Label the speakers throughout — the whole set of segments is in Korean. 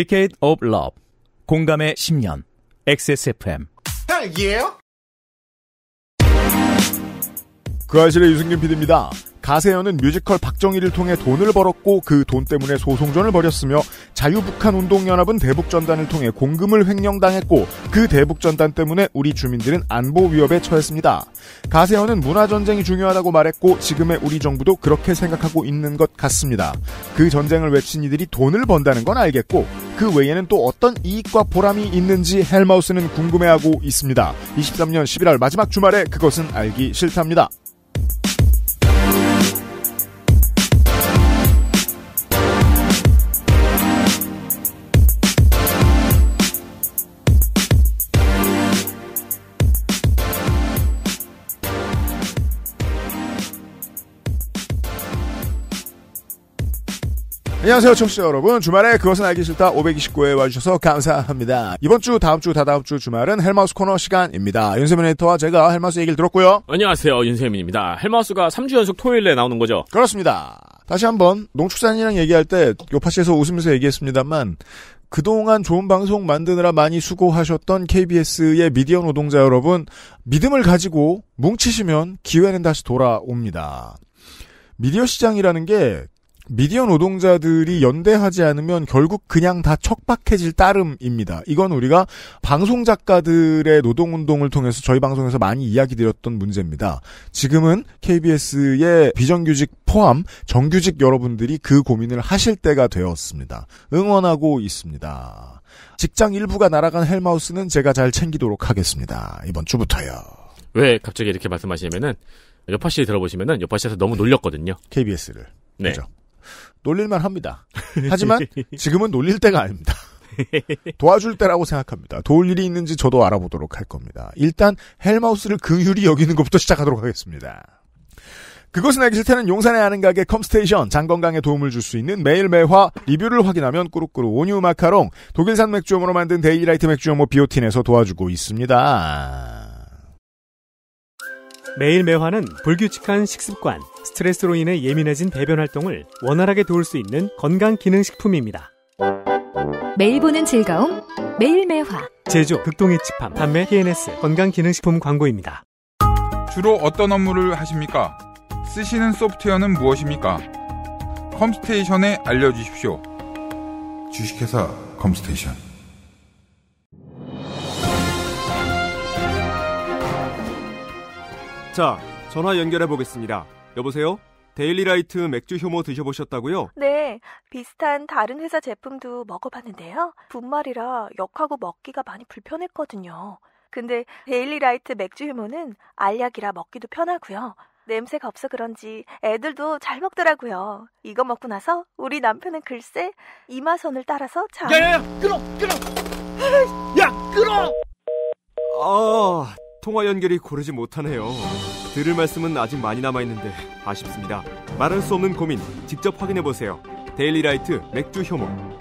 Speaker 1: Decade of Love. 공감의 10년. XSFM.
Speaker 2: 딸기예요?
Speaker 3: 그 아실의 유승균 PD입니다. 가세현은 뮤지컬 박정희를 통해 돈을 벌었고 그 돈 때문에 소송전을 벌였으며 자유북한 운동연합은 대북전단을 통해 공금을 횡령당했고 그 대북전단 때문에 우리 주민들은 안보 위협에 처했습니다. 가세현은 문화전쟁이 중요하다고 말했고 지금의 우리 정부도 그렇게 생각하고 있는 것 같습니다. 그 전쟁을 외친 이들이 돈을 번다는 건 알겠고 그 외에는 또 어떤 이익과 보람이 있는지 헬마우스는 궁금해하고 있습니다. 23년 11월 마지막 주말에 그것은 알기 싫답니다. 안녕하세요, 청취자 여러분. 주말에 그것은 알기 싫다 529회 와주셔서 감사합니다. 이번 주, 다음 주, 다다음 주 주말은 헬마우스 코너 시간입니다. 윤세민 에디터와 제가 헬마우스 얘기를 들었고요.
Speaker 4: 안녕하세요 윤세민입니다. 헬마우스가 3주 연속 토요일에 나오는 거죠?
Speaker 3: 그렇습니다. 다시 한번 농축산이랑 얘기할 때 요파시에서 웃으면서 얘기했습니다만 그동안 좋은 방송 만드느라 많이 수고하셨던 KBS의 미디어 노동자 여러분 믿음을 가지고 뭉치시면 기회는 다시 돌아옵니다. 미디어 시장이라는 게 미디어 노동자들이 연대하지 않으면 결국 그냥 다 척박해질 따름입니다. 이건 우리가 방송 작가들의 노동운동을 통해서 저희 방송에서 많이 이야기 드렸던 문제입니다. 지금은 KBS의 비정규직 포함 정규직 여러분들이 그 고민을 하실 때가 되었습니다. 응원하고 있습니다. 직장 일부가 날아간 헬마우스는 제가 잘 챙기도록 하겠습니다. 이번 주부터요.
Speaker 4: 왜 갑자기 이렇게 말씀하시냐면은 여파 씨 들어보시면은 여파 씨에서 너무 놀렸거든요.
Speaker 3: KBS를.
Speaker 4: 네.
Speaker 3: 그죠? 놀릴만 합니다. 하지만 지금은 놀릴 때가 아닙니다. 도와줄 때라고 생각합니다. 도울 일이 있는지 저도 알아보도록 할 겁니다. 일단 헬마우스를 긍휼히 여기는 것부터 시작하도록 하겠습니다. 그것은 알기 싫다는 용산의 아는 가게 컴스테이션 장건강에 도움을 줄 수 있는 매일 매화 리뷰를 확인하면 꾸룩꾸룩 온유 마카롱 독일산 맥주용으로 만든 데일리라이트 맥주용모 비오틴에서 도와주고 있습니다.
Speaker 5: 매일 매화는 불규칙한 식습관, 스트레스로 인해 예민해진 배변 활동을 원활하게 도울 수 있는 건강 기능 식품입니다.
Speaker 6: 매일 보는 즐거움 매일 매화
Speaker 5: 제조 극동의 칩함 판매 TNS 건강 기능 식품 광고입니다.
Speaker 7: 주로 어떤 업무를 하십니까? 쓰시는 소프트웨어는 무엇입니까? 컴스테이션에 알려주십시오. 주식회사 컴스테이션.
Speaker 8: 자, 전화 연결해 보겠습니다. 여보세요? 데일리라이트 맥주 효모 드셔보셨다고요?
Speaker 9: 네, 비슷한 다른 회사 제품도 먹어봤는데요. 분말이라 역하고 먹기가 많이 불편했거든요. 근데 데일리라이트 맥주 효모는 알약이라 먹기도 편하고요. 냄새가 없어 그런지 애들도 잘 먹더라고요. 이거 먹고 나서 우리 남편은 글쎄 이마선을 따라서 참...
Speaker 8: 야야야, 끊어, 끊어! 야, 끊어! 아, 통화 연결이 고르지 못하네요. 들을 말씀은 아직 많이 남아 있는데 아쉽습니다. 말할 수 없는 고민 직접 확인해 보세요. 데일리라이트 맥주 효모.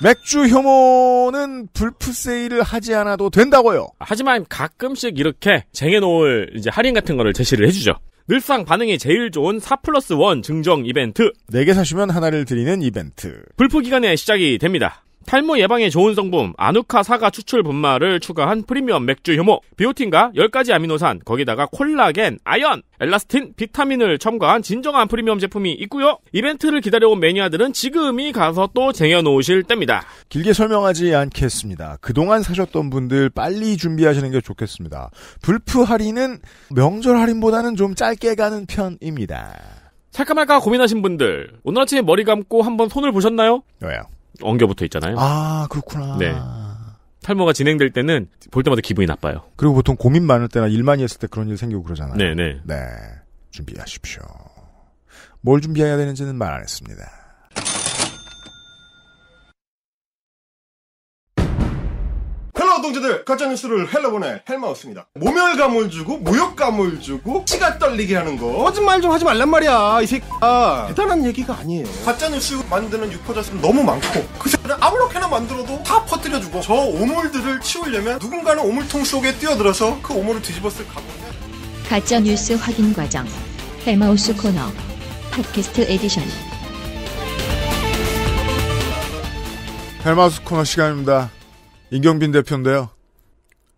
Speaker 3: 맥주 효모는 불프 세일을 하지 않아도 된다고요.
Speaker 4: 하지만 가끔씩 이렇게 쟁여놓을 이제 할인 같은 거를 제시를 해주죠. 늘상 반응이 제일 좋은 4 플러스 1 증정 이벤트.
Speaker 3: 4개 사시면 하나를 드리는 이벤트.
Speaker 4: 불프 기간에 시작이 됩니다. 탈모 예방에 좋은 성분 아누카 사과 추출 분말을 추가한 프리미엄 맥주 효모 비오틴과 10가지 아미노산 거기다가 콜라겐, 아연, 엘라스틴, 비타민을 첨가한 진정한 프리미엄 제품이 있고요. 이벤트를 기다려온 매니아들은 지금이 가서 또 쟁여놓으실 때입니다.
Speaker 3: 길게 설명하지 않겠습니다. 그동안 사셨던 분들 빨리 준비하시는 게 좋겠습니다. 불프 할인은 명절 할인보다는 좀 짧게 가는 편입니다.
Speaker 4: 살까 말까 고민하신 분들 오늘 아침에 머리 감고 한번 손을 보셨나요?
Speaker 3: 왜요?
Speaker 4: 엉겨붙어 있잖아요.
Speaker 3: 아, 그렇구나.
Speaker 4: 네. 탈모가 진행될 때는 볼 때마다 기분이 나빠요.
Speaker 3: 그리고 보통 고민 많을 때나 일 많이 했을 때 그런 일 생기고 그러잖아요.
Speaker 4: 네네.
Speaker 3: 네. 준비하십시오. 뭘 준비해야 되는지는 말 안 했습니다.
Speaker 2: 동지들 가짜뉴스를 헬로보내 헬마우스입니다. 모멸감을 주고 모욕감을 주고 치가 떨리게 하는 거.
Speaker 10: 거짓말 좀 하지 말란 말이야 이 새끼야 대단한 얘기가 아니에요.
Speaker 2: 가짜뉴스 만드는 유포자수는 너무 많고 그 새끼를 아무렇게나 만들어도 다 퍼뜨려주고 저 오물들을 치우려면 누군가는 오물통 속에 뛰어들어서 그 오물을 뒤집었을 각오인데
Speaker 6: 가짜 뉴스 확인 과정. 헬마우스 코너. 팟캐스트 에디션.
Speaker 3: 헬마우스 코너 시간입니다. 임경빈 대표인데요.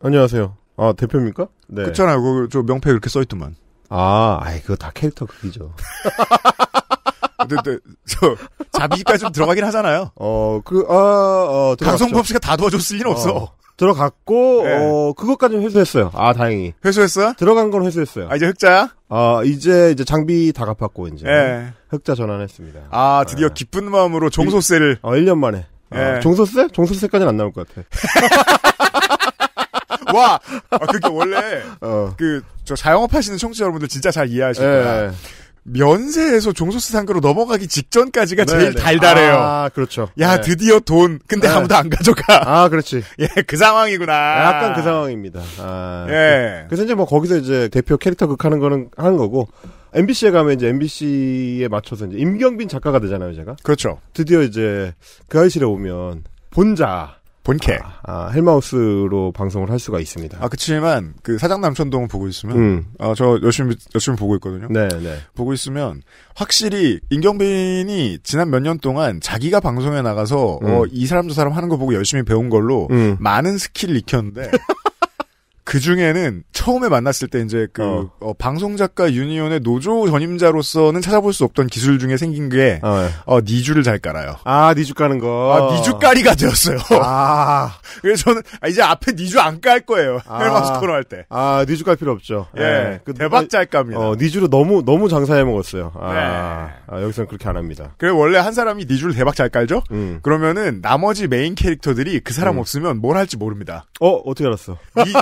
Speaker 10: 안녕하세요. 아, 대표입니까? 네.
Speaker 3: 그렇잖아요. 그, 저 명패 그렇게 써있더만.
Speaker 10: 아, 아이, 그거 다 캐릭터 극이죠.
Speaker 3: 근데, 저, 자비까지 좀 들어가긴 하잖아요.
Speaker 10: 어, 그, 아, 어, 들어갔죠.
Speaker 3: 강성범 씨가 다 도와줬을 리는 없어.
Speaker 10: 어, 들어갔고,
Speaker 3: 네.
Speaker 10: 어, 그것까지는 회수했어요. 아, 다행히.
Speaker 3: 회수했어요?
Speaker 10: 들어간 건 회수했어요.
Speaker 3: 아, 이제 흑자야?
Speaker 10: 아, 이제, 이제 장비 다 갚았고, 이제.
Speaker 3: 예.
Speaker 10: 흑자 전환했습니다.
Speaker 3: 아, 드디어 기쁜 마음으로 종소세를.
Speaker 10: 어, 1년 만에. 어,
Speaker 3: 예.
Speaker 10: 종소세? 종소세까지는 안 나올 것 같아.
Speaker 3: 와! 아, 그게 원래,
Speaker 10: 어.
Speaker 3: 그, 저 자영업 하시는 청취자 여러분들 진짜 잘 이해하실.
Speaker 10: 예.
Speaker 3: 면세에서 종소세 상가로 넘어가기 직전까지가
Speaker 10: 네,
Speaker 3: 제일
Speaker 10: 네.
Speaker 3: 달달해요.
Speaker 10: 아, 그렇죠.
Speaker 3: 야,
Speaker 10: 네.
Speaker 3: 드디어 돈. 근데
Speaker 10: 네.
Speaker 3: 아무도 안 가져가.
Speaker 10: 아, 그렇지.
Speaker 3: 예, 그 상황이구나.
Speaker 10: 약간 그 상황입니다. 아,
Speaker 3: 예.
Speaker 10: 그래서 이제 뭐 거기서 이제 대표 캐릭터 극 하는 거는 하는 거고 MBC에 가면 이제 MBC에 맞춰서 이제 임경빈 작가가 되잖아요, 제가.
Speaker 3: 그렇죠.
Speaker 10: 드디어 이제 그알싫에 오면 본자
Speaker 3: 본캐.
Speaker 10: 아, 헬마우스로 방송을 할 수가 있습니다.
Speaker 3: 아, 그치만, 그 사장 남천동 보고 있으면,
Speaker 10: 음.
Speaker 3: 아, 저 열심히, 열심히 보고 있거든요.
Speaker 10: 네, 네.
Speaker 3: 보고 있으면, 확실히, 임경빈이 지난 몇 년 동안 자기가 방송에 나가서,
Speaker 10: 음.
Speaker 3: 어, 이 사람 저 사람 하는 거 보고 열심히 배운 걸로,
Speaker 10: 음.
Speaker 3: 많은 스킬을 익혔는데, 그 중에는 처음에 만났을 때 이제 그,
Speaker 10: 어.
Speaker 3: 어, 방송 작가 유니온의 노조 전임자로서는 찾아볼 수 없던 기술 중에 생긴 게,
Speaker 10: 어, 예.
Speaker 3: 어, 니주를 잘 깔아요.
Speaker 10: 아, 니주 까는 거.
Speaker 3: 아, 니주 까리가 되었어요.
Speaker 10: 아,
Speaker 3: 그래서 저는, 아, 이제 앞에 니주 안 깔 거예요.
Speaker 10: 아.
Speaker 3: 헬마우스 코너 할 때.
Speaker 10: 아, 니주 깔 필요 없죠.
Speaker 3: 예.
Speaker 10: 그
Speaker 3: 대박 잘 깝니다.
Speaker 10: 어, 니주로 너무 너무 장사해 먹었어요. 아,
Speaker 3: 네.
Speaker 10: 아, 여기서는 그렇게 안 합니다.
Speaker 3: 그래 원래 한 사람이 니주를 대박 잘 깔죠?
Speaker 10: 음.
Speaker 3: 그러면은 나머지 메인 캐릭터들이 그 사람
Speaker 10: 음.
Speaker 3: 없으면 뭘 할지 모릅니다.
Speaker 10: 어, 어떻게 알았어?
Speaker 3: 니,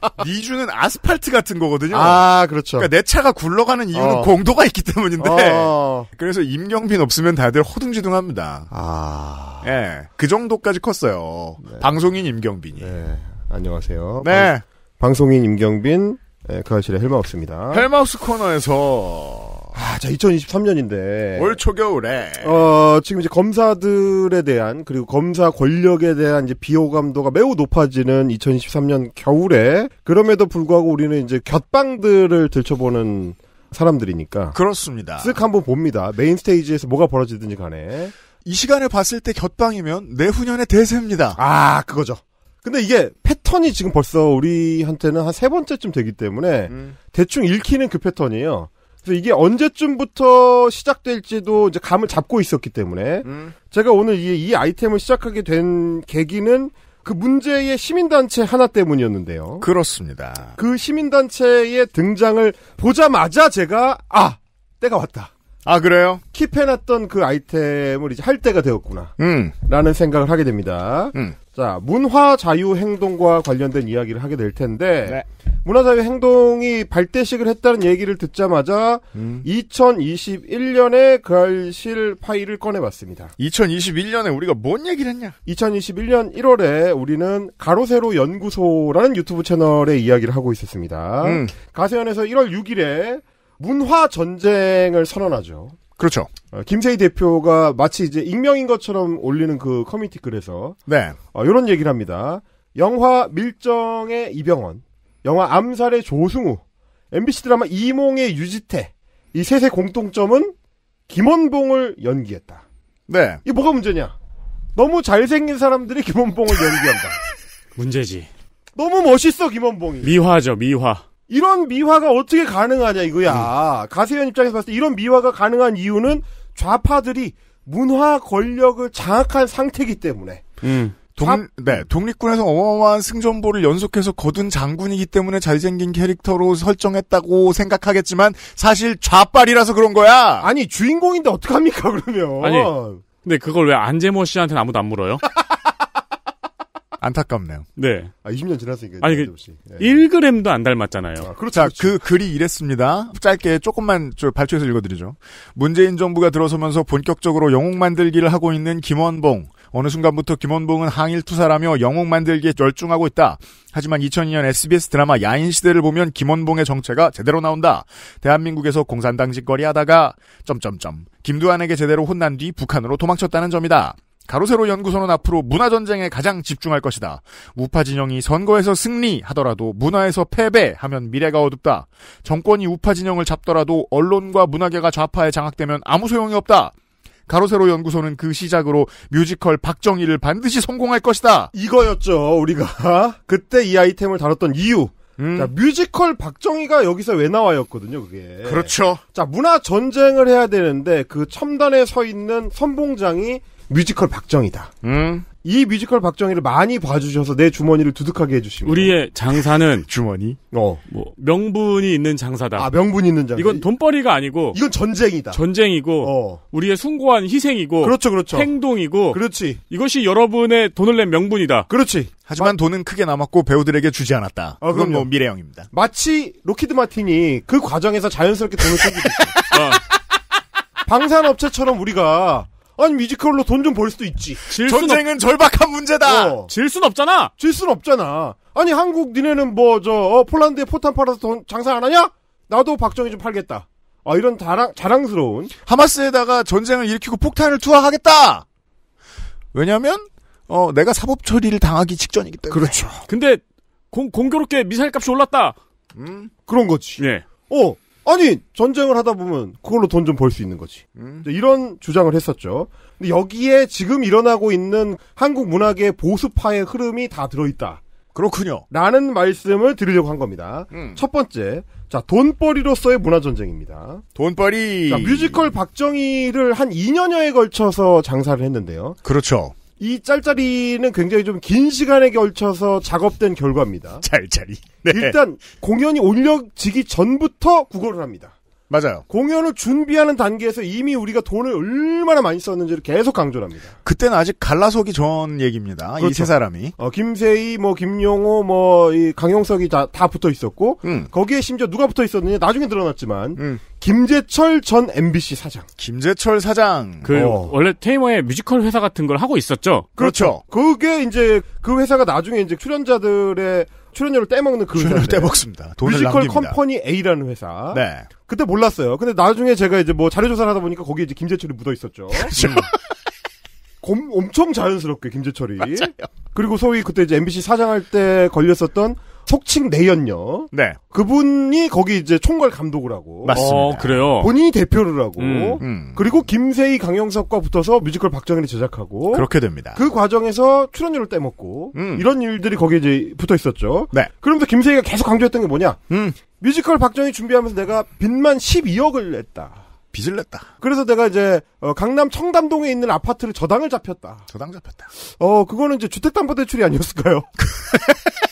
Speaker 3: 니주는 아스팔트 같은 거거든요.
Speaker 10: 아, 그렇죠.
Speaker 3: 그러니까 내 차가 굴러가는 이유는
Speaker 10: 어.
Speaker 3: 공도가 있기 때문인데.
Speaker 10: 어.
Speaker 3: 그래서 임경빈 없으면 다들 허둥지둥합니다.
Speaker 10: 아.
Speaker 3: 예, 그 정도까지 컸어요. 방송인 임경빈이.
Speaker 10: 네. 안녕하세요.
Speaker 3: 네,
Speaker 10: 방, 송인 임경빈, 네, 그알싫의 헬마우스입니다.
Speaker 3: 헬마우스 코너에서
Speaker 10: 아, 자, 2023년인데.
Speaker 3: 올 초겨울에
Speaker 10: 어, 지금 이제 검사들에 대한, 그리고 검사 권력에 대한 이제 비호감도가 매우 높아지는 2023년 겨울에, 그럼에도 불구하고 우리는 이제 곁방들을 들춰보는 사람들이니까.
Speaker 3: 그렇습니다.
Speaker 10: 쓱 한번 봅니다. 메인 스테이지에서 뭐가 벌어지든지 간에.
Speaker 3: 이 시간에 봤을 때 곁방이면 내후년의 대세입니다.
Speaker 10: 아, 그거죠. 근데 이게 패턴이 지금 벌써 우리한테는 한 세 번째쯤 되기 때문에
Speaker 3: 음.
Speaker 10: 대충 읽히는 그 패턴이에요. 그래서 이게 언제쯤부터 시작될지도 이제 감을 잡고 있었기 때문에
Speaker 3: 음.
Speaker 10: 제가 오늘 이, 이 아이템을 시작하게 된 계기는 그 문제의 시민단체 하나 때문이었는데요.
Speaker 3: 그렇습니다.
Speaker 10: 그 시민단체의 등장을 보자마자 제가 아 때가 왔다.
Speaker 3: 아 그래요?
Speaker 10: 킵해놨던 그 아이템을 이제 할 때가 되었구나.
Speaker 3: 음.
Speaker 10: 라는 생각을 하게 됩니다.
Speaker 3: 음.
Speaker 10: 자, 문화 자유 행동과 관련된 이야기를 하게 될 텐데,
Speaker 3: 네.
Speaker 10: 문화 자유 행동이 발대식을 했다는 얘기를 듣자마자,
Speaker 3: 음.
Speaker 10: 2021년에 그알싫 파일을 꺼내 봤습니다.
Speaker 3: 2021년에 우리가 뭔 얘기를 했냐?
Speaker 10: 2021년 1월에 우리는 가로세로 연구소라는 유튜브 채널에 이야기를 하고 있었습니다.
Speaker 3: 음.
Speaker 10: 가세연에서 1월 6일에 문화 전쟁을 선언하죠.
Speaker 3: 그렇죠.
Speaker 10: 어, 김세의 대표가 마치 이제 익명인 것처럼 올리는 그 커뮤니티 글에서
Speaker 3: 네.
Speaker 10: 어, 이런 얘기를 합니다. 영화 밀정의 이병헌, 영화 암살의 조승우, MBC 드라마 이몽의 유지태 이 셋의 공통점은 김원봉을 연기했다.
Speaker 3: 네.
Speaker 10: 이게 뭐가 문제냐? 너무 잘생긴 사람들이 김원봉을 연기한다.
Speaker 4: 문제지.
Speaker 10: 너무 멋있어 김원봉이.
Speaker 4: 미화죠, 미화.
Speaker 10: 이런 미화가 어떻게 가능하냐 이거야. 가세현 입장에서 봤을 때 이런 미화가 가능한 이유는 좌파들이 문화 권력을 장악한 상태이기 때문에.
Speaker 4: 음.
Speaker 3: 독, 네, 독립군에서 어마어마한 승전보를 연속해서 거둔 장군이기 때문에 잘생긴 캐릭터로 설정했다고 생각하겠지만 사실 좌빨이라서 그런 거야.
Speaker 10: 아니 주인공인데 어떡합니까 그러면.
Speaker 4: 아니. 근데 그걸 왜 안재모 씨한테는 아무도 안 물어요?
Speaker 3: 안타깝네요.
Speaker 4: 네.
Speaker 10: 아 20년 지났으니까.
Speaker 4: 아니, 그.
Speaker 10: 네.
Speaker 4: 1g도 안 닮았잖아요.
Speaker 10: 아, 그렇죠.
Speaker 3: 자,
Speaker 10: 그렇죠.
Speaker 3: 그 글이 이랬습니다. 짧게 조금만 저 발췌해서 읽어드리죠. 문재인 정부가 들어서면서 본격적으로 영웅 만들기를 하고 있는 김원봉. 어느 순간부터 김원봉은 항일투사라며 영웅 만들기에 열중하고 있다. 하지만 2002년 SBS 드라마 야인시대를 보면 김원봉의 정체가 제대로 나온다. 대한민국에서 공산당 짓거리 하다가 점점점 김두한에게 제대로 혼난 뒤 북한으로 도망쳤다는 점이다. 가로세로 연구소는 앞으로 문화 전쟁에 가장 집중할 것이다. 우파 진영이 선거에서 승리하더라도 문화에서 패배하면 미래가 어둡다. 정권이 우파 진영을 잡더라도 언론과 문화계가 좌파에 장악되면 아무 소용이 없다. 가로세로 연구소는 그 시작으로 뮤지컬 박정희를 반드시 성공할 것이다.
Speaker 10: 이거였죠. 우리가 그때 이 아이템을 다뤘던 이유.
Speaker 3: 음.
Speaker 10: 자, 뮤지컬 박정희가 여기서 왜 나와였거든요, 그게.
Speaker 3: 그렇죠.
Speaker 10: 자, 문화 전쟁을 해야 되는데 그 첨단에 서 있는 선봉장이 뮤지컬 박정희다.
Speaker 3: 음.
Speaker 10: 이 뮤지컬 박정희를 많이 봐주셔서 내 주머니를 두둑하게 해주십니다.
Speaker 4: 우리의 장사는
Speaker 3: 주머니.
Speaker 10: 어.
Speaker 4: 뭐 명분이 있는 장사다.
Speaker 10: 아, 명분 있는 장사.
Speaker 4: 이건 돈벌이가 아니고
Speaker 10: 이건 전쟁이다.
Speaker 4: 전쟁이고
Speaker 10: 어.
Speaker 4: 우리의 숭고한 희생이고
Speaker 10: 그렇죠, 그렇죠.
Speaker 4: 행동이고
Speaker 10: 그렇지.
Speaker 4: 이것이 여러분의 돈을 낸 명분이다.
Speaker 10: 그렇지.
Speaker 3: 하지만 돈은 크게 남았고 배우들에게 주지 않았다.
Speaker 10: 아,
Speaker 3: 그건
Speaker 10: 그럼요.
Speaker 3: 뭐 미래형입니다.
Speaker 10: 마치 록히드 마틴이 그 과정에서 자연스럽게 돈을 챙기고 있어요.
Speaker 4: 어.
Speaker 10: 방산업체처럼 우리가 아니 뮤지컬로 돈 좀 벌 수도 있지.
Speaker 4: 질 순, 없,
Speaker 3: 전쟁은 절박한 문제다.
Speaker 10: 어.
Speaker 4: 질순 없잖아.
Speaker 10: 질 수는 없잖아. 아니 한국 니네는 뭐저 폴란드에 포탄 팔아서 돈 장사 안 하냐? 나도 박정희 좀 팔겠다. 아 이런 자랑 자랑스러운
Speaker 3: 하마스에다가 전쟁을 일으키고 폭탄을 투하하겠다. 왜냐하면 어, 내가 사법 처리를 당하기 직전이기 때문에.
Speaker 10: 그렇죠.
Speaker 4: 근데 공, 공교롭게 미사일 값이 올랐다.
Speaker 3: 음.
Speaker 10: 그런 거지.
Speaker 4: 예.
Speaker 10: 어 아니 전쟁을 하다 보면 그걸로 돈 좀 벌 수 있는 거지.
Speaker 3: 음.
Speaker 10: 이런 주장을 했었죠. 근데 여기에 지금 일어나고 있는 한국 문학의 보수파의 흐름이 다 들어있다.
Speaker 3: 그렇군요.
Speaker 10: 라는 말씀을 드리려고 한 겁니다.
Speaker 3: 음.
Speaker 10: 첫 번째, 자 돈벌이로서의 문화 전쟁입니다.
Speaker 3: 돈벌이.
Speaker 10: 자, 뮤지컬 박정희를 한 2년여에 걸쳐서 장사를 했는데요.
Speaker 3: 그렇죠.
Speaker 10: 이 짤짤이는 굉장히 좀 긴 시간에 걸쳐서 작업된 결과입니다.
Speaker 3: 짤짤이. 네.
Speaker 10: 일단 공연이 올려지기 전부터 구걸을 합니다.
Speaker 3: 맞아요.
Speaker 10: 공연을 준비하는 단계에서 이미 우리가 돈을 얼마나 많이 썼는지를 계속 강조를 합니다.
Speaker 3: 그때는 아직 갈라서기 전 얘기입니다. 이
Speaker 10: 그렇죠.
Speaker 3: 세 사람이.
Speaker 10: 어, 김세희, 뭐, 김용호, 뭐, 이 강용석이 다, 다 붙어 있었고,
Speaker 3: 음.
Speaker 10: 거기에 심지어 누가 붙어 있었느냐, 나중에 드러났지만,
Speaker 3: 음.
Speaker 10: 김재철 전 MBC 사장.
Speaker 3: 김재철 사장.
Speaker 4: 그
Speaker 10: 어.
Speaker 4: 원래 테이머의 뮤지컬 회사 같은 걸 하고 있었죠.
Speaker 3: 그렇죠.
Speaker 10: 그게 이제, 그 회사가 나중에 이제 출연자들의 출연료를 떼먹는 그 회사인데.
Speaker 3: 떼먹습니다. 돈을
Speaker 10: 뮤지컬
Speaker 3: 남깁니다.
Speaker 10: 컴퍼니 A라는 회사.
Speaker 3: 네.
Speaker 10: 그때 몰랐어요. 근데 나중에 제가 이제 뭐 자료 조사를 하다 보니까 거기에 이제 김재철이 묻어 있었죠.
Speaker 3: 그렇죠.
Speaker 10: 음. 검- 엄청 자연스럽게 김재철이. 그리고 소위 그때 이제 MBC 사장할 때 걸렸었던 속칭 내연녀.
Speaker 3: 네.
Speaker 10: 그분이 거기 이제 총괄 감독을 하고.
Speaker 3: 맞습니다.
Speaker 4: 어, 그래요.
Speaker 10: 본인이 대표를 하고.
Speaker 4: 음.
Speaker 3: 음.
Speaker 10: 그리고 김세의 강용석과 붙어서 뮤지컬 박정희를 제작하고.
Speaker 3: 그렇게 됩니다.
Speaker 10: 그 과정에서 출연료를 떼먹고.
Speaker 3: 음.
Speaker 10: 이런 일들이 거기에 이제 붙어 있었죠.
Speaker 3: 네.
Speaker 10: 그러면서 김세의가 계속 강조했던 게 뭐냐.
Speaker 3: 음.
Speaker 10: 뮤지컬 박정희 준비하면서 내가 빚만 12억을 냈다.
Speaker 3: 빚을 냈다.
Speaker 10: 그래서 내가 이제 어, 강남 청담동에 있는 아파트를 저당을 잡혔다.
Speaker 3: 저당 잡혔다.
Speaker 10: 어 그거는 이제 주택담보대출이 아니었을까요?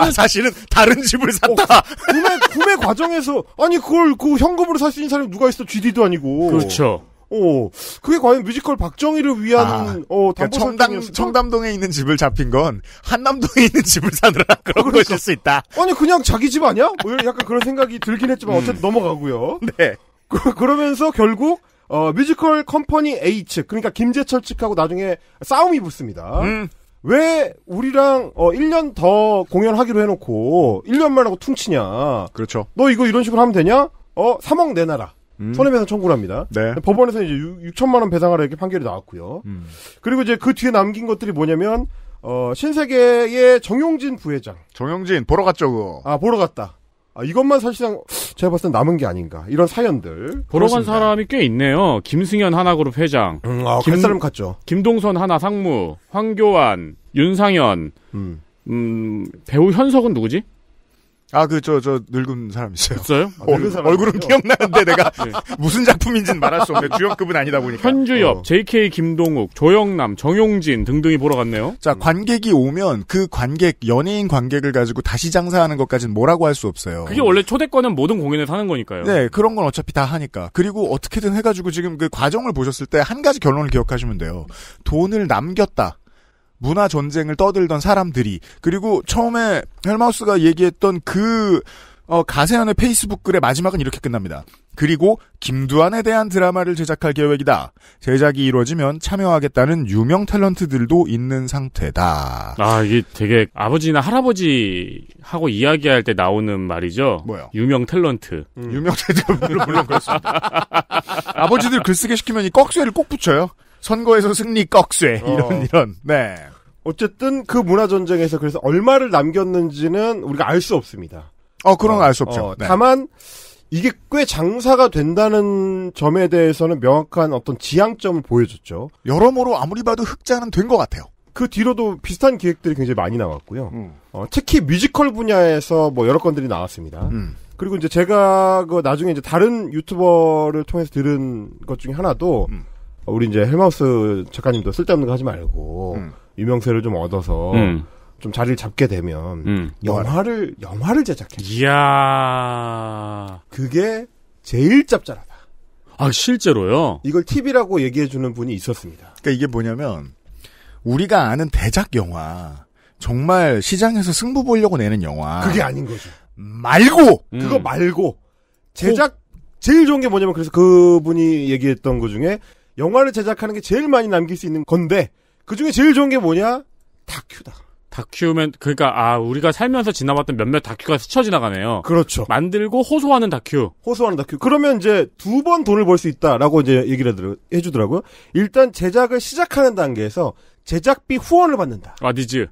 Speaker 3: 아, 사실은 다른 집을 샀다.
Speaker 10: 구매 구매 과정에서 아니 그걸 그 현금으로 살 수 있는 사람이 누가 있어? GD도 아니고.
Speaker 4: 그렇죠.
Speaker 10: 어 그게 과연 뮤지컬 박정희를 위한
Speaker 3: 아,
Speaker 10: 어
Speaker 3: 그러니까 청담? 청담동에 있는 집을 잡힌 건 한남동에 있는 집을 사느라 그런
Speaker 10: 그러니까.
Speaker 3: 것일 수 있다.
Speaker 10: 아니 그냥 자기 집 아니야? 뭐 약간 그런 생각이 들긴 했지만 어쨌든 넘어가고요.
Speaker 3: 네.
Speaker 10: 그, 그러면서 결국 어 뮤지컬 컴퍼니 측 그러니까 김재철 측하고 나중에 싸움이 붙습니다.
Speaker 3: 음.
Speaker 10: 왜 우리랑 어 1년 더 공연하기로 해놓고 1년만 하고 퉁치냐?
Speaker 3: 그렇죠.
Speaker 10: 너 이거 이런 식으로 하면 되냐? 어 3억 내놔라.
Speaker 3: 음.
Speaker 10: 손해배상 청구를 합니다.
Speaker 3: 네.
Speaker 10: 법원에서 이제 6, 천만 원 배상하라 이렇게 판결이 나왔고요.
Speaker 3: 음.
Speaker 10: 그리고 이제 그 뒤에 남긴 것들이 뭐냐면 어 신세계의 정용진 부회장
Speaker 3: 정영진 보러 갔죠, 그거.
Speaker 10: 아 보러 갔다. 아 이것만 사실상 제가 봤을 땐 남은 게 아닌가 이런 사연들.
Speaker 4: 보러 간. 사람이 꽤 있네요. 김승현 하나그룹 회장,
Speaker 10: 음, 아,
Speaker 4: 김-
Speaker 10: 갈 사람 갔죠.
Speaker 4: 김동선 하나 상무, 황교안, 윤상현,
Speaker 10: 음.
Speaker 4: 음, 배우 현석은 누구지?
Speaker 3: 아, 그, 저, 저, 늙은 사람 있어요.
Speaker 4: 있어요?
Speaker 10: 아, 늙은 사람
Speaker 3: 얼굴은
Speaker 10: 있어요.
Speaker 3: 기억나는데 내가
Speaker 4: 네.
Speaker 3: 무슨 작품인지는 말할 수 없네. 주연급은 아니다 보니까.
Speaker 4: 현주엽,
Speaker 10: 어.
Speaker 4: JK 김동욱, 조영남, 정용진 등등이 보러 갔네요.
Speaker 3: 자, 관객이 오면 그 관객, 연예인 관객을 가지고 다시 장사하는 것까지는 뭐라고 할 수 없어요.
Speaker 4: 그게 원래 초대권은 모든 공연에서 하는 거니까요.
Speaker 3: 네, 그런 건 어차피 다 하니까. 그리고 어떻게든 해가지고 지금 그 과정을 보셨을 때 한 가지 결론을 기억하시면 돼요. 돈을 남겼다. 문화 전쟁을 떠들던 사람들이 그리고 처음에 헬마우스가 얘기했던 그 어, 가세현의 페이스북 글의 마지막은 이렇게 끝납니다. 그리고 김두한에 대한 드라마를 제작할 계획이다. 제작이 이루어지면 참여하겠다는 유명 탤런트들도 있는 상태다.
Speaker 4: 아, 이게 되게 아버지나 할아버지하고 이야기할 때 나오는 말이죠.
Speaker 3: 뭐요?
Speaker 4: 유명 탤런트.
Speaker 3: 유명 탤런트들은 물론 그렇습니다. 아버지들 글쓰기 시키면 이 꺽쇠를 꼭 붙여요. 선거에서 승리 꺽쇠 이런
Speaker 10: 어.
Speaker 3: 이런 네
Speaker 10: 어쨌든 그 문화 전쟁에서 그래서 얼마를 남겼는지는 우리가 알 수 없습니다.
Speaker 3: 어, 그런 건알수 없죠.
Speaker 10: 어,
Speaker 3: 네.
Speaker 10: 다만 이게 꽤 장사가 된다는 점에 대해서는 명확한 어떤 지향점을 보여줬죠.
Speaker 3: 여러모로 아무리 봐도 흑자는 된 것 같아요.
Speaker 10: 그 뒤로도 비슷한 기획들이 굉장히 많이 나왔고요.
Speaker 3: 음.
Speaker 10: 어, 특히 뮤지컬 분야에서 뭐 여러 건들이 나왔습니다.
Speaker 3: 음.
Speaker 10: 그리고 이제 제가 그 나중에 이제 다른 유튜버를 통해서 들은 것 중에 하나도
Speaker 3: 음.
Speaker 10: 어, 우리 이제 헬마우스 작가님도 쓸데없는 거 하지 말고
Speaker 3: 음.
Speaker 10: 유명세를 좀 얻어서
Speaker 4: 음.
Speaker 10: 좀 자리를 잡게 되면
Speaker 4: 음.
Speaker 10: 영화를 영화를 제작해.
Speaker 4: 이야.
Speaker 10: 그게 제일 짭짤하다.
Speaker 4: 아, 실제로요?
Speaker 10: 이걸 TV라고 얘기해 주는 분이 있었습니다.
Speaker 3: 그러니까 이게 뭐냐면 우리가 아는 대작 영화 정말 시장에서 승부 보려고 내는 영화
Speaker 10: 그게 아닌 거죠.
Speaker 3: 말고
Speaker 4: 음.
Speaker 10: 그거 말고 제작 제일 좋은 게 뭐냐면 그래서 그분이 얘기했던 것 중에 영화를 제작하는 게 제일 많이 남길 수 있는 건데 그 중에 제일 좋은 게 뭐냐 다큐다.
Speaker 4: 다큐면, 그러니까, 아, 우리가 살면서 지나봤던 몇몇 다큐가 스쳐 지나가네요.
Speaker 10: 그렇죠.
Speaker 4: 만들고 호소하는 다큐.
Speaker 10: 호소하는 다큐. 그러면 이제 두 번 돈을 벌 수 있다라고 이제 얘기를 해주더라고요. 일단 제작을 시작하는 단계에서 제작비 후원을 받는다.
Speaker 4: 와디즈.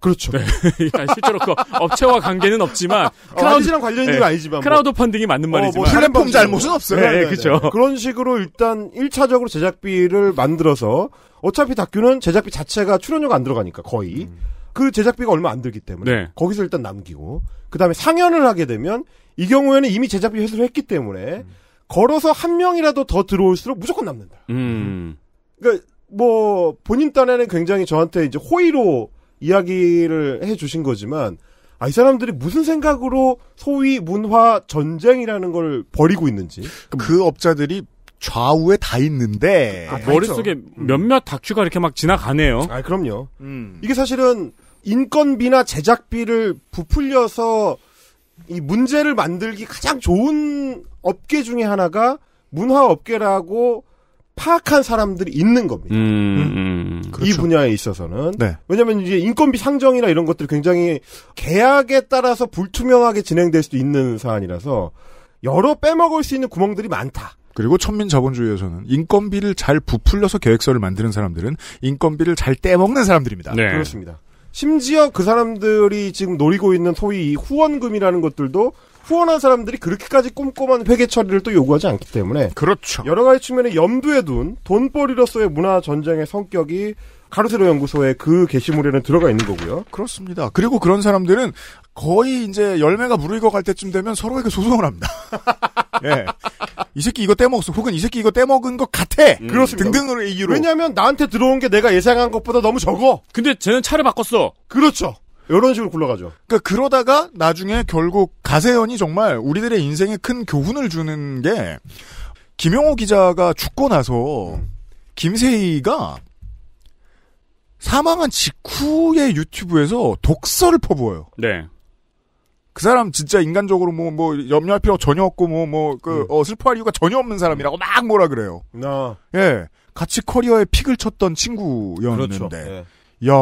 Speaker 10: 그렇죠.
Speaker 4: 네. 실제로 그 업체와 관계는 없지만,
Speaker 10: 크라우드
Speaker 4: 크라우드,
Speaker 10: 랑 관련 있는
Speaker 4: 네.
Speaker 10: 건 아니지만 뭐.
Speaker 4: 크라우드 펀딩이 맞는
Speaker 10: 어,
Speaker 4: 말이지만.
Speaker 10: 뭐 플랫폼
Speaker 3: 잘못은 없어요.
Speaker 4: 네, 그죠.
Speaker 10: 그런 식으로 일단 1차적으로 제작비를 만들어서 어차피 다큐는 제작비 자체가 출연료가 안 들어가니까 거의 그 제작비가 얼마 안 들기 때문에
Speaker 4: 네.
Speaker 10: 거기서 일단 남기고 그 다음에 상연을 하게 되면 이 경우에는 이미 제작비 회수를 했기 때문에 걸어서 한 명이라도 더 들어올수록 무조건 남는다.
Speaker 4: 음.
Speaker 10: 그러니까 뭐 본인 딴에는 굉장히 저한테 이제 호의로 이야기를 해 주신 거지만 아, 이 사람들이 무슨 생각으로 소위 문화 전쟁이라는 걸 벌이고 있는지.
Speaker 3: 그 업자들이 좌우에 다 있는데
Speaker 10: 아, 다
Speaker 4: 머릿속에
Speaker 10: 있죠.
Speaker 4: 몇몇 다큐가 이렇게 막 지나가네요.
Speaker 10: 아, 그럼요.
Speaker 3: 음.
Speaker 10: 이게 사실은 인건비나 제작비를 부풀려서 이 문제를 만들기 가장 좋은 업계 중에 하나가 문화 업계라고 파악한 사람들이 있는 겁니다.
Speaker 4: 음, 음.
Speaker 10: 이 분야에 있어서는
Speaker 3: 네.
Speaker 10: 왜냐하면 이제 인건비 상정이나 이런 것들이 굉장히 계약에 따라서 불투명하게 진행될 수도 있는 사안이라서 여러 빼먹을 수 있는 구멍들이 많다.
Speaker 3: 그리고 천민 자본주의에서는 인건비를 잘 부풀려서 계획서를 만드는 사람들은 인건비를 잘 떼먹는 사람들입니다.
Speaker 4: 네.
Speaker 10: 그렇습니다. 심지어 그 사람들이 지금 노리고 있는 소위 이 후원금이라는 것들도 후원한 사람들이 그렇게까지 꼼꼼한 회계 처리를 또 요구하지 않기 때문에
Speaker 3: 그렇죠.
Speaker 10: 여러 가지 측면에 염두에 둔 돈벌이로서의 문화 전쟁의 성격이 가르세로 연구소의 그 게시물에는 들어가 있는 거고요.
Speaker 3: 그렇습니다. 그리고 그런 사람들은 거의 이제 열매가 무르익어 갈 때쯤 되면 서로에게 소송을 합니다. 예. 이 새끼 이거 떼먹었어. 혹은 이 새끼 이거 떼먹은 것 같아.
Speaker 4: 음.
Speaker 10: 그렇습니다.
Speaker 3: 등등의 이유로.
Speaker 10: 왜냐하면 나한테 들어온 게 내가 예상한 것보다 너무 적어.
Speaker 4: 근데 쟤는 차를 바꿨어.
Speaker 10: 그렇죠. 이런 식으로 굴러가죠.
Speaker 3: 그러니까 그러다가 나중에 결국 가세연이 정말 우리들의 인생에 큰 교훈을 주는 게 김용호 기자가 죽고 나서 김세희가 사망한 직후에 유튜브에서 독서를 퍼부어요.
Speaker 4: 네.
Speaker 3: 그 사람 진짜 인간적으로 뭐, 뭐, 염려할 필요 전혀 없고, 뭐, 뭐, 그, 어, 슬퍼할 이유가 전혀 없는 사람이라고 막 뭐라 그래요.
Speaker 10: 나
Speaker 3: 예. 같이 커리어에 픽을 쳤던 친구였는데.
Speaker 10: 그렇죠. 예.
Speaker 3: 야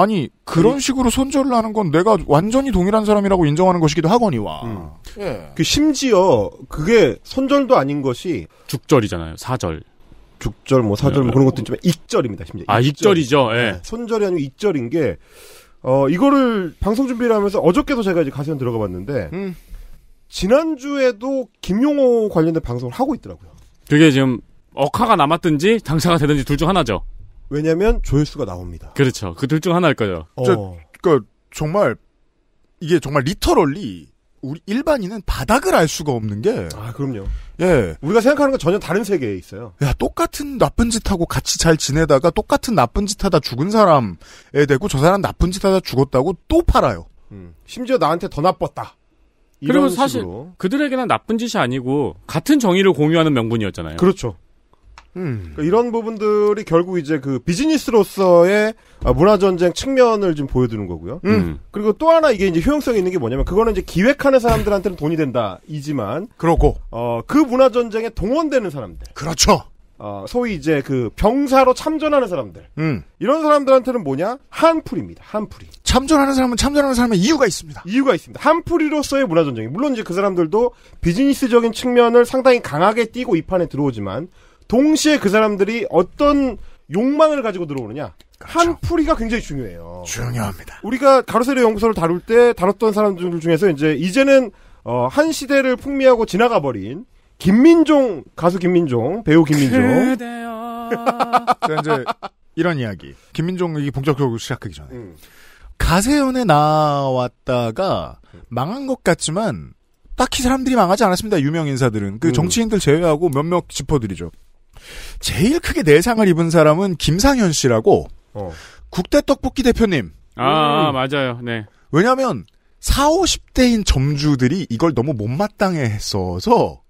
Speaker 3: 아니, 그런 식으로 손절을 하는 건 내가 완전히 동일한 사람이라고 인정하는 것이기도 하거니와.
Speaker 10: 음.
Speaker 3: 예.
Speaker 10: 그 심지어 그게 손절도 아닌 것이
Speaker 4: 죽절이잖아요. 사절.
Speaker 10: 죽절 뭐 사절 뭐 그런 것도 있지만 익절입니다. 심지어.
Speaker 4: 아, 익절이죠. 예.
Speaker 10: 네, 손절이 아니고 익절인 게 어, 이거를 방송 준비를 하면서 어저께도 제가 이제 가세현 들어가 봤는데
Speaker 3: 음.
Speaker 10: 지난주에도 김용호 관련된 방송을 하고 있더라고요.
Speaker 4: 그게 지금 억하가 남았든지 당사가 되든지 둘 중 하나죠.
Speaker 10: 왜냐면 조회수가 나옵니다.
Speaker 4: 그렇죠. 그 둘 중 하나일 거죠.
Speaker 3: 저-
Speaker 10: 어.
Speaker 3: 그니까, 정말, 이게 정말 리터럴리, 우리 일반인은 바닥을 알 수가 없는 게,
Speaker 10: 아, 그럼요.
Speaker 3: 예.
Speaker 10: 우리가 생각하는 건 전혀 다른 세계에 있어요.
Speaker 3: 야, 똑같은 나쁜 짓 하고 같이 잘 지내다가 똑같은 나쁜 짓 하다 죽은 사람에 대고 저 사람 나쁜 짓 하다 죽었다고 또 팔아요.
Speaker 10: 음. 심지어 나한테 더 나빴다.
Speaker 4: 그리고 사실
Speaker 10: 식으로.
Speaker 4: 그들에게는 나쁜 짓이 아니고 같은 정의를 공유하는 명분이었잖아요.
Speaker 10: 그렇죠.
Speaker 3: 음.
Speaker 10: 그러니까 이런 부분들이 결국 이제 그 비즈니스로서의 아, 문화 전쟁 측면을 좀 보여주는 거고요.
Speaker 4: 음.
Speaker 10: 그리고 또 하나 이게 이제 효용성이 있는 게 뭐냐면 그거는 이제 기획하는 사람들한테는 돈이 된다. 이지만
Speaker 3: 그러고,
Speaker 10: 어, 그 문화 전쟁에 동원되는 사람들.
Speaker 3: 그렇죠.
Speaker 10: 어, 소위 이제 그 병사로 참전하는 사람들.
Speaker 3: 음.
Speaker 10: 이런 사람들한테는 뭐냐? 한풀입니다. 한풀이.
Speaker 3: 참전하는 사람은 참전하는 사람의 이유가 있습니다.
Speaker 10: 이유가 있습니다. 한풀이로서의 문화전쟁이. 물론 이제 그 사람들도 비즈니스적인 측면을 상당히 강하게 띄고 이 판에 들어오지만 동시에 그 사람들이 어떤 욕망을 가지고 들어오느냐. 한풀이가 굉장히 중요해요.
Speaker 3: 중요합니다.
Speaker 10: 우리가 가로세로 연구소를 다룰 때 다뤘던 사람들 중에서 이제 이제는 어, 한 시대를 풍미하고 지나가 버린 김민종 가수 김민종 배우 김민종
Speaker 3: 자, 이제 이런 이야기. 김민종이 본격적으로 시작하기 전에.
Speaker 10: 음.
Speaker 3: 가세연에 나왔다가 망한 것 같지만 딱히 사람들이 망하지 않았습니다. 유명 인사들은. 그
Speaker 10: 음.
Speaker 3: 정치인들 제외하고 몇몇 짚어드리죠. 제일 크게 내상을 입은 사람은 김상현 씨라고
Speaker 10: 어.
Speaker 3: 국대 떡볶이 대표님.
Speaker 4: 아, 맞아요. 네.
Speaker 3: 왜냐하면 4, 50대인 점주들이 이걸 너무 못마땅해 했어서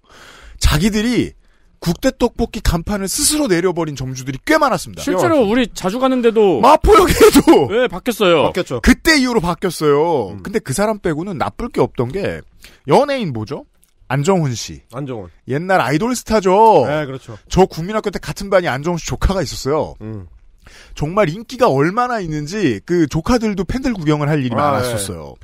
Speaker 3: 자기들이 국대 떡볶이 간판을 스스로 내려버린 점주들이 꽤 많았습니다.
Speaker 4: 실제로 우리 자주 가는데도
Speaker 3: 마포역에도
Speaker 4: 네, 바뀌었어요.
Speaker 10: 바뀌었죠.
Speaker 3: 그때 이후로 바뀌었어요.
Speaker 10: 음.
Speaker 3: 근데 그 사람 빼고는 나쁠 게 없던 게 연예인 뭐죠? 안정훈 씨.
Speaker 10: 안정원.
Speaker 3: 옛날 아이돌 스타죠.
Speaker 10: 네, 그렇죠.
Speaker 3: 저 국민학교 때 같은 반이 안정훈 씨 조카가 있었어요.
Speaker 10: 음.
Speaker 3: 정말 인기가 얼마나 있는지 그 조카들도 팬들 구경을 할 일이
Speaker 10: 아,
Speaker 3: 많았었어요.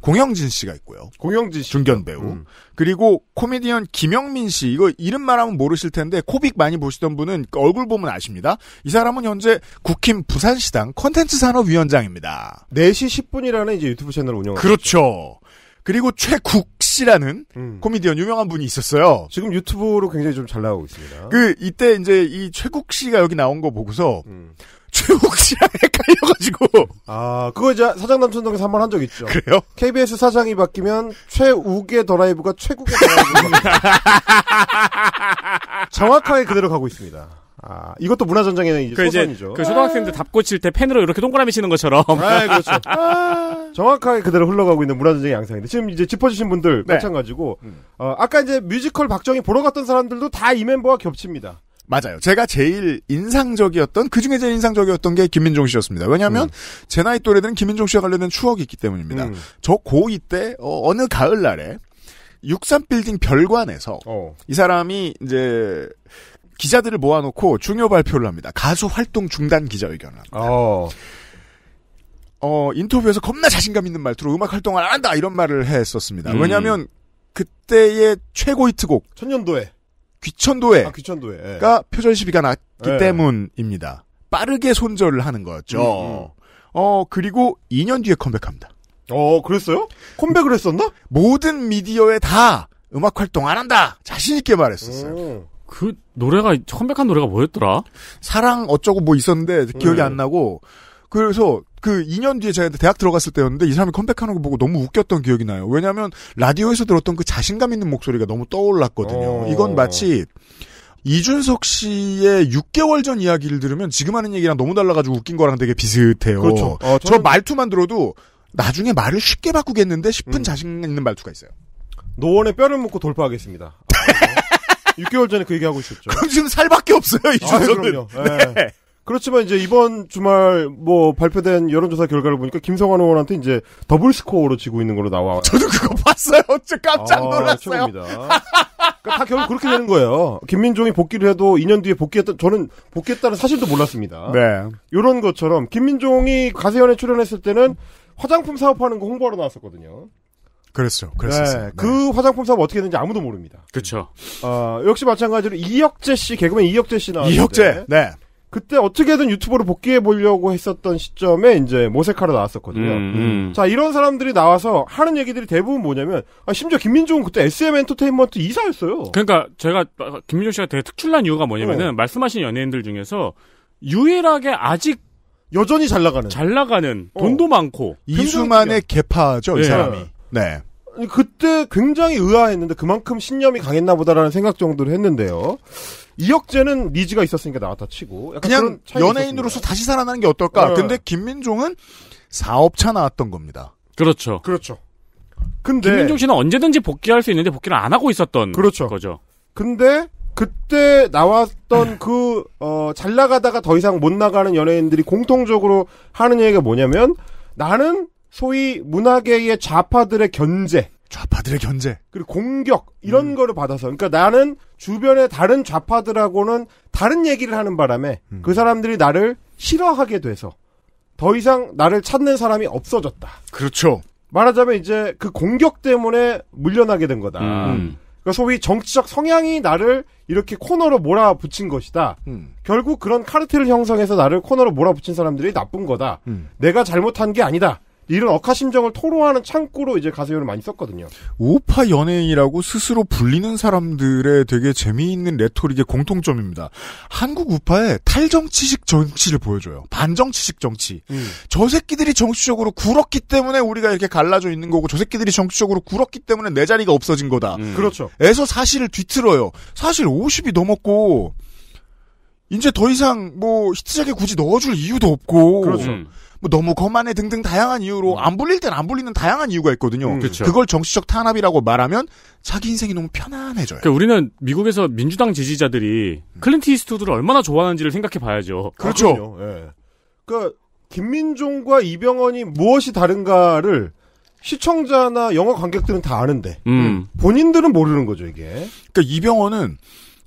Speaker 3: 공영진 씨가 있고요.
Speaker 10: 공영진 씨.
Speaker 3: 중견 배우.
Speaker 10: 음.
Speaker 3: 그리고 코미디언 김영민 씨. 이거 이름만 하면 모르실 텐데 코빅 많이 보시던 분은 그 얼굴 보면 아십니다. 이 사람은 현재 국힘 부산시당 컨텐츠 산업위원장입니다.
Speaker 10: 4시 10분이라는 이제 유튜브 채널을 운영하고
Speaker 3: 그렇죠. 그리고 최국 씨라는
Speaker 10: 음.
Speaker 3: 코미디언 유명한 분이 있었어요.
Speaker 10: 지금 유튜브로 굉장히 좀 잘 나가고 있습니다.
Speaker 3: 그 이때 이제 이 최국 씨가 여기 나온 거 보고서
Speaker 10: 음.
Speaker 3: 최국 씨랑 헷갈려가지고
Speaker 10: 아, 그거 이제 사장 남천동에서 한 번 한 적 있죠.
Speaker 3: 그래요?
Speaker 10: KBS 사장이 바뀌면 최욱의 드라이브가 최국의 드라이브가 정확하게 그대로 가고 있습니다. 아, 이것도 문화전쟁의 이제
Speaker 4: 그
Speaker 10: 소선이죠.
Speaker 4: 그 초등학생들 답 고 칠 때 펜으로 이렇게 동그라미 치는 것처럼.
Speaker 10: 아, 그렇죠. 정확하게 그대로 흘러가고 있는 문화전쟁의 양상인데 지금 이제 짚어주신 분들
Speaker 3: 네.
Speaker 10: 마찬가지고 어, 아까 이제 뮤지컬 박정희 보러 갔던 사람들도 다 이 멤버와 겹칩니다.
Speaker 3: 맞아요. 제가 제일 인상적이었던 그 중에 제일 인상적이었던 게 김민종 씨였습니다. 왜냐하면 제 나이 또래들은 김민종 씨와 관련된 추억이 있기 때문입니다.
Speaker 10: 음.
Speaker 3: 저 고2 때 어, 느 가을날에 63빌딩 별관에서
Speaker 10: 어.
Speaker 3: 이 사람이 이제 기자들을 모아놓고 중요 발표를 합니다. 가수 활동 중단 기자회견을 합니다.
Speaker 10: 어.
Speaker 3: 어, 인터뷰에서 겁나 자신감 있는 말투로 음악 활동을 안 한다 이런 말을 했었습니다.
Speaker 4: 음.
Speaker 3: 왜냐하면 그때의 최고 히트곡
Speaker 10: 천년도에.
Speaker 3: 귀천도에
Speaker 10: 아, 귀천도에. 예.
Speaker 3: 가 표절 시비가 났기
Speaker 10: 네.
Speaker 3: 때문입니다. 빠르게 손절을 하는 거죠.
Speaker 10: 음, 음.
Speaker 3: 어, 그리고 2년 뒤에 컴백합니다.
Speaker 10: 어, 그랬어요? 컴백을 했었나?
Speaker 3: 모든 미디어에 다 음악 활동 안 한다! 자신있게 말했었어요.
Speaker 10: 음.
Speaker 4: 그 노래가 컴백한 노래가 뭐였더라?
Speaker 3: 사랑 어쩌고 뭐 있었는데 기억이
Speaker 10: 네.
Speaker 3: 안 나고, 그래서 그 2년 뒤에 제가 대학 들어갔을 때였는데 이 사람이 컴백하는 거 보고 너무 웃겼던 기억이 나요. 왜냐하면 라디오에서 들었던 그 자신감 있는 목소리가 너무 떠올랐거든요.
Speaker 10: 어.
Speaker 3: 이건 마치 이준석 씨의 6개월 전 이야기를 들으면 지금 하는 얘기랑 너무 달라가지고 웃긴 거랑 되게 비슷해요.
Speaker 10: 그렇죠. 어,
Speaker 3: 저
Speaker 10: 저는-
Speaker 3: 말투만 들어도 나중에 말을 쉽게 바꾸겠는데 싶은
Speaker 10: 음.
Speaker 3: 자신 있는 말투가 있어요.
Speaker 10: 노원에 뼈를 묻고 돌파하겠습니다. 아, 6개월 전에 그 얘기하고 있었죠.
Speaker 3: 그럼 지금 살밖에 없어요,
Speaker 10: 아,
Speaker 3: 이준석은.
Speaker 10: 그럼요. 예. 그렇지만 이제 이번 주말 뭐 발표된 여론조사 결과를 보니까 김성환 의원한테 이제 더블 스코어로 지고 있는 걸로 나와.
Speaker 3: 저도 그거 봤어요. 저 깜짝
Speaker 10: 아,
Speaker 3: 놀랐어요.
Speaker 10: 최고입니다. 그러니까 다 결국 그렇게 되는 거예요. 김민종이 복귀를 해도 2년 뒤에 복귀했던 저는 복귀했다는 사실도 몰랐습니다.
Speaker 3: 네.
Speaker 10: 이런 것처럼 김민종이 가세연에 출연했을 때는 화장품 사업하는 거 홍보하러 나왔었거든요.
Speaker 3: 그랬어요. 그랬었어요.
Speaker 10: 네,
Speaker 3: 네.
Speaker 10: 그 화장품 사업 어떻게 되는지 아무도 모릅니다.
Speaker 4: 그쵸.
Speaker 10: 어, 역시 마찬가지로 이혁재 씨 개그맨 이혁재 씨 나왔는데
Speaker 3: 이혁재. 네.
Speaker 10: 그때 어떻게든 유튜버로 복귀해 보려고 했었던 시점에 이제 모색하러 나왔었거든요.
Speaker 4: 음, 음.
Speaker 10: 자 이런 사람들이 나와서 하는 얘기들이 대부분 뭐냐면 아, 심지어 김민종은 그때 SM 엔터테인먼트 이사였어요.
Speaker 4: 그러니까 제가 김민종 씨가 되게 특출난 이유가 뭐냐면은
Speaker 10: 어.
Speaker 4: 말씀하신 연예인들 중에서 유일하게 아직
Speaker 10: 여전히 잘 나가는.
Speaker 4: 잘 나가는
Speaker 10: 어.
Speaker 4: 돈도 많고
Speaker 3: 이수만의 개파죠, 이
Speaker 4: 네.
Speaker 3: 사람이. 네.
Speaker 10: 그때 굉장히 의아했는데 그만큼 신념이 강했나 보다라는 생각 정도를 했는데요. 이혁재는 니즈가 있었으니까 나왔다 치고 약간
Speaker 3: 그냥 연예인으로서
Speaker 10: 있었습니다.
Speaker 3: 다시 살아나는 게 어떨까?
Speaker 10: 네.
Speaker 3: 근데 김민종은 사업차 나왔던 겁니다.
Speaker 4: 그렇죠.
Speaker 10: 그렇죠. 근데
Speaker 4: 김민종 씨는 언제든지 복귀할 수 있는데 복귀를 안 하고 있었던
Speaker 10: 그렇죠.
Speaker 4: 거죠.
Speaker 10: 근데 그때 나왔던 그, 어, 잘 나가다가 더 이상 못 나가는 연예인들이 공통적으로 하는 얘기가 뭐냐면 나는 소위 문화계의 좌파들의 견제,
Speaker 3: 좌파들의 견제.
Speaker 10: 그리고 공격, 이런 거를 받아서. 그러니까 나는 주변의 다른 좌파들하고는 다른 얘기를 하는 바람에 그 사람들이 나를 싫어하게 돼서 더 이상 나를 찾는 사람이 없어졌다.
Speaker 3: 그렇죠.
Speaker 10: 말하자면 이제 그 공격 때문에 물려나게 된 거다.
Speaker 4: 음.
Speaker 10: 그러니까 소위 정치적 성향이 나를 이렇게 코너로 몰아붙인 것이다.
Speaker 3: 음.
Speaker 10: 결국 그런 카르텔을 형성해서 나를 코너로 몰아붙인 사람들이 나쁜 거다.
Speaker 3: 음.
Speaker 10: 내가 잘못한 게 아니다. 이런 억하심정을 토로하는 창구로 이제 가세요를 많이 썼거든요.
Speaker 3: 우파 연예인이라고 스스로 불리는 사람들의 되게 재미있는 레토릭의 공통점입니다. 한국 우파의 탈정치식 정치를 보여줘요. 반정치식 정치. 저 새끼들이 정치적으로 굴었기 때문에 우리가 이렇게 갈라져 있는 거고 저 새끼들이 정치적으로 굴었기 때문에 내 자리가 없어진 거다.
Speaker 10: 그렇죠.
Speaker 3: 에서 사실을 뒤틀어요. 사실 50이 넘었고 이제 더 이상 뭐 히트작에 굳이 넣어줄 이유도 없고
Speaker 10: 그렇죠.
Speaker 3: 뭐 너무 거만해 등등 다양한 이유로 안 불릴 땐 안 불리는 다양한 이유가 있거든요.
Speaker 10: 음,
Speaker 4: 그렇죠.
Speaker 3: 그걸 정치적 탄압이라고 말하면 자기 인생이 너무 편안해져요.
Speaker 4: 그러니까 우리는 미국에서 민주당 지지자들이 클린트 이스트우드를 얼마나 좋아하는지를 생각해 봐야죠.
Speaker 3: 그렇죠.
Speaker 10: 아. 예. 그러니까 김민종과 이병헌이 무엇이 다른가를 시청자나 영화 관객들은 다 아는데
Speaker 4: 음.
Speaker 10: 본인들은 모르는 거죠 이게.
Speaker 3: 그러니까 이병헌은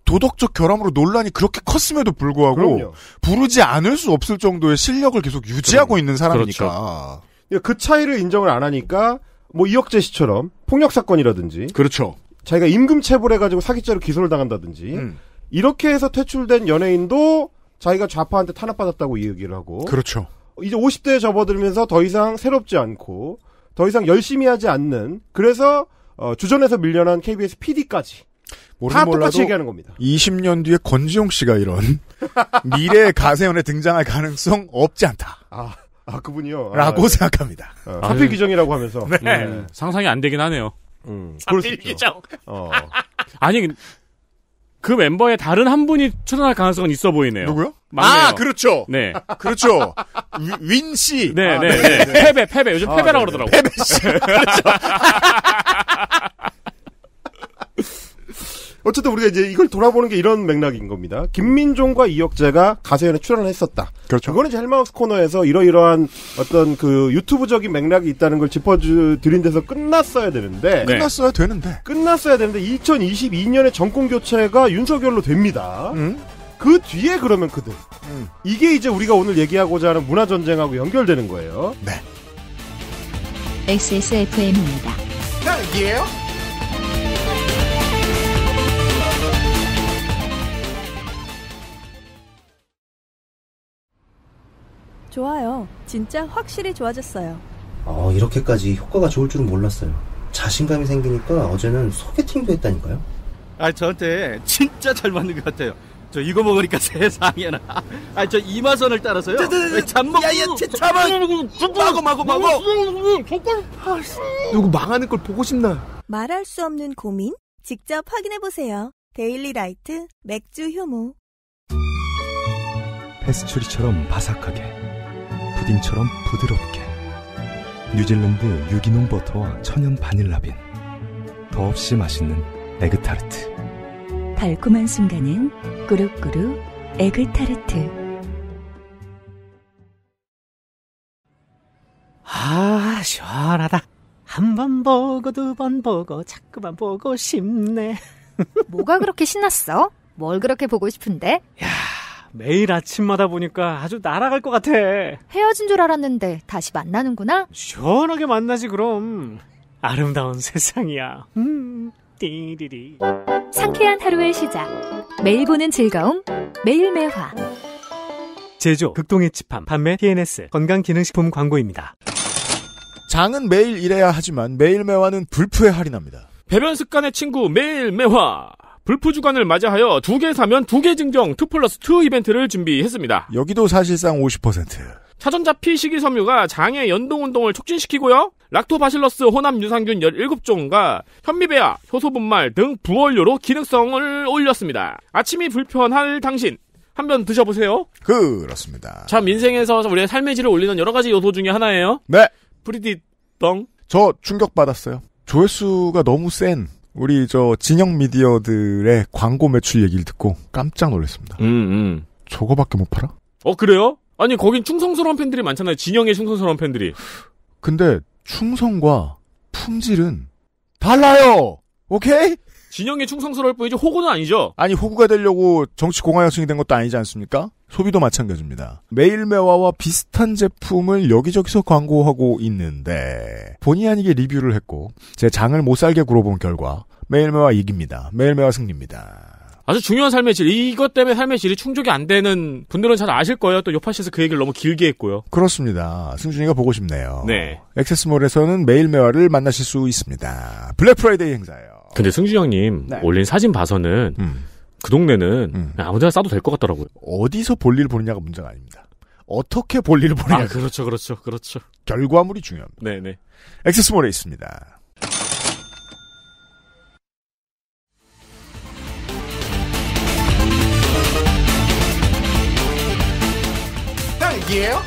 Speaker 3: 도덕적 결함으로 논란이 그렇게 컸음에도 불구하고
Speaker 10: 그럼요.
Speaker 3: 부르지 않을 수 없을 정도의 실력을 계속 유지하고 있는 사람이니까.
Speaker 10: 그러니까 그 차이를 인정을 안 하니까 뭐 이혁재 씨처럼 폭력 사건이라든지
Speaker 3: 그렇죠.
Speaker 10: 자기가 임금 체불해 가지고 사기죄로 기소를 당한다든지
Speaker 3: 음.
Speaker 10: 이렇게 해서 퇴출된 연예인도 자기가 좌파한테 탄압받았다고 이 얘기를 하고
Speaker 3: 그렇죠.
Speaker 10: 이제 50대에 접어들면서 더 이상 새롭지 않고 더 이상 열심히 하지 않는 그래서 어, 주전에서 밀려난 KBS PD까지 다 똑같이 얘기하는 겁니다.
Speaker 3: 20년 뒤에 권지용 씨가 이런 미래의 가세연에 등장할 가능성 없지 않다.
Speaker 10: 아, 아 그분이요.
Speaker 3: 라고
Speaker 10: 아,
Speaker 3: 생각합니다.
Speaker 10: 어, 하필 기정이라고 하면서.
Speaker 3: 네.
Speaker 4: 음, 상상이 안 되긴 하네요.
Speaker 10: 음, 그럴 수 있죠.
Speaker 4: 기정.
Speaker 10: 어.
Speaker 4: 아니 그 멤버의 다른 한 분이 출연할 가능성은 있어 보이네요.
Speaker 3: 누구요?
Speaker 4: 맞네요.
Speaker 3: 아, 그렇죠.
Speaker 4: 네.
Speaker 3: 그렇죠. 위- 윈 씨.
Speaker 4: 네,
Speaker 3: 아,
Speaker 4: 네, 네. 패배, 패배. 요즘
Speaker 10: 아,
Speaker 4: 패배라고
Speaker 10: 네네.
Speaker 4: 그러더라고.
Speaker 3: 패배 씨.
Speaker 10: 어쨌든 우리가 이제 이걸 돌아보는 게 이런 맥락인 겁니다. 김민종과 이혁재가 가세연에 출연을 했었다.
Speaker 3: 그렇죠.
Speaker 10: 그거는 이제 헬마우스 코너에서 이러이러한 어떤 그 유튜브적인 맥락이 있다는 걸 짚어드린 데서 끝났어야 되는데
Speaker 4: 네.
Speaker 3: 끝났어야 되는데.
Speaker 10: 끝났어야 되는데 2022년에 정권 교체가 윤석열로 됩니다.
Speaker 3: 음?
Speaker 10: 그 뒤에 그러면 그들
Speaker 3: 음.
Speaker 10: 이게 이제 우리가 오늘 얘기하고자 하는 문화 전쟁하고 연결되는 거예요.
Speaker 6: XSFM입니다.
Speaker 3: 딸기예요?
Speaker 9: 좋아요. 진짜 확실히 좋아졌어요.
Speaker 11: 어, 이렇게까지 효과가 좋을 줄은 몰랐어요. 자신감이 생기니까 어제는 소개팅도 했다니까요.
Speaker 12: 아, 저한테 진짜 잘 맞는 것 같아요. 저 이거 먹으니까 세상에나. 아, 저 이마선을 따라서요. 잠먹. 야야, 잠만. 마고 마고 마고.
Speaker 8: 누구 망하는 걸 보고 싶나?
Speaker 9: 말할 수 없는 고민? 직접 확인해 보세요. 데일리 라이트 맥주 효모.
Speaker 13: 페스츄리처럼 바삭하게 푸딩처럼 부드럽게 뉴질랜드 유기농 버터와 천연 바닐라빈 더없이 맛있는 에그타르트
Speaker 6: 달콤한 순간은 꾸룩꾸룩 에그타르트.
Speaker 5: 아, 시원하다. 한 번 보고 두 번 보고 자꾸만 보고 싶네.
Speaker 6: 뭐가 그렇게 신났어? 뭘 그렇게 보고 싶은데?
Speaker 5: 매일 아침마다 보니까 아주 날아갈 것 같아.
Speaker 6: 헤어진 줄 알았는데 다시 만나는구나?
Speaker 5: 시원하게 만나지 그럼. 아름다운 세상이야. 음, 띠리리.
Speaker 6: 상쾌한 하루의 시작. 매일 보는 즐거움. 매일 매화.
Speaker 5: 제조 극동의 집함 판매 TNS 건강기능식품 광고입니다.
Speaker 3: 장은 매일 일해야 하지만 매일 매화는 불프에 할인합니다.
Speaker 4: 배변 습관의 친구 매일 매화. 불프 주간을 맞이하여 두 개 사면 두 개 증정 2 플러스 2 이벤트를 준비했습니다.
Speaker 3: 여기도 사실상 50%.
Speaker 4: 차전자피 식이 섬유가 장의 연동 운동을 촉진시키고요. 락토바실러스 혼합 유산균 17종과 현미배아, 효소분말 등 부원료로 기능성을 올렸습니다. 아침이 불편할 당신 한 번 드셔보세요.
Speaker 3: 그렇습니다.
Speaker 4: 참 인생에서 우리의 삶의 질을 올리는 여러 가지 요소 중에 하나예요.
Speaker 3: 네.
Speaker 4: 프리디 덩.
Speaker 3: 저 충격 받았어요. 조회수가 너무 센 우리 저 진영 미디어들의 광고 매출 얘기를 듣고 깜짝 놀랐습니다.
Speaker 4: 음, 음.
Speaker 3: 저거밖에 못 팔아?
Speaker 4: 어 그래요? 아니 거긴 충성스러운 팬들이 많잖아요. 진영의 충성스러운 팬들이.
Speaker 3: 근데 충성과 품질은 달라요. 오케이?
Speaker 4: 진영의 충성스러울 뿐이지 호구는 아니죠.
Speaker 3: 아니 호구가 되려고 정치 공화여성이 된 것도 아니지 않습니까? 소비도 마찬가지입니다. 매일매화와 비슷한 제품을 여기저기서 광고하고 있는데 본의 아니게 리뷰를 했고 제 장을 못 살게 굴어본 결과 매일매화 이깁니다. 매일매화 승리입니다.
Speaker 4: 아주 중요한 삶의 질, 이것 때문에 삶의 질이 충족이 안 되는 분들은 잘 아실 거예요. 또 요파시에서 그 얘기를 너무 길게 했고요.
Speaker 3: 그렇습니다. 승준이가 보고 싶네요.
Speaker 4: 네.
Speaker 3: XS몰에서는 매일 매화를 만나실 수 있습니다. 블랙 프라이데이 행사예요.
Speaker 4: 근데 승준 형님
Speaker 3: 네.
Speaker 4: 올린 사진 봐서는
Speaker 3: 음.
Speaker 4: 그 동네는 그냥 아무데나 싸도 될 것 같더라고요.
Speaker 3: 어디서 볼일을 보느냐가 문제가 아닙니다. 어떻게 볼일을 보느냐.
Speaker 4: 아, 그렇죠, 그렇죠, 그렇죠.
Speaker 3: 결과물이 중요합니다.
Speaker 4: 네 네.
Speaker 3: XS몰에 있습니다.
Speaker 10: 딸기예요?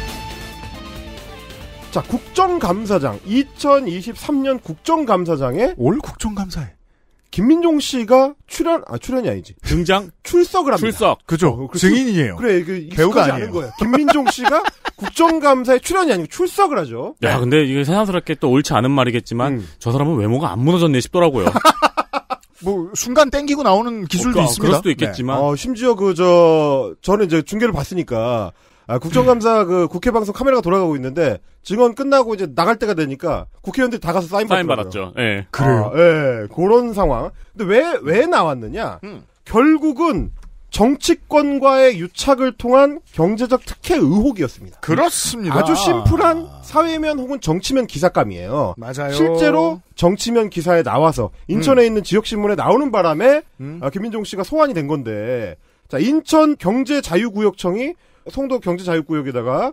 Speaker 10: 자, 국정감사장 2023년 국정감사장에
Speaker 3: 올 국정감사에
Speaker 10: 김민종 씨가 출연 아 출연이 아니지
Speaker 4: 등장
Speaker 10: 출석을 합니다.
Speaker 4: 출석.
Speaker 3: 그죠.
Speaker 10: 그
Speaker 3: 증인이에요.
Speaker 10: 그래 그
Speaker 3: 배우가
Speaker 10: 배우가
Speaker 3: 아니에요.
Speaker 10: 거예요. 김민종 씨가 국정감사에 출연이 아니고 출석을 하죠.
Speaker 4: 야, 근데 이게 세상스럽게 또 옳지 않은 말이겠지만
Speaker 10: 음.
Speaker 4: 저 사람은 외모가 안 무너졌네 싶더라고요.
Speaker 3: 뭐 순간 땡기고 나오는 기술도
Speaker 4: 어,
Speaker 3: 있습니다.
Speaker 4: 그럴 수도 있겠지만.
Speaker 10: 어, 심지어 그 저 저는 이제 중계를 봤으니까 아, 국정감사 그 국회 방송 카메라가 돌아가고 있는데 증언 끝나고 이제 나갈 때가 되니까 국회의원들이 다 가서 사인
Speaker 4: 사인. 받았죠. 예.
Speaker 10: 그래요. 예, 그런 상황. 근데 왜 왜 나왔느냐?
Speaker 3: 음.
Speaker 10: 결국은 정치권과의 유착을 통한 경제적 특혜 의혹이었습니다.
Speaker 3: 그렇습니다.
Speaker 10: 아주 심플한 사회면 혹은 정치면 기사감이에요.
Speaker 3: 맞아요.
Speaker 10: 실제로 정치면 기사에 나와서 인천에 있는 지역신문에 나오는 바람에 아, 김민종 씨가 소환이 된 건데 자 인천 경제자유구역청이 송도 경제자유구역에다가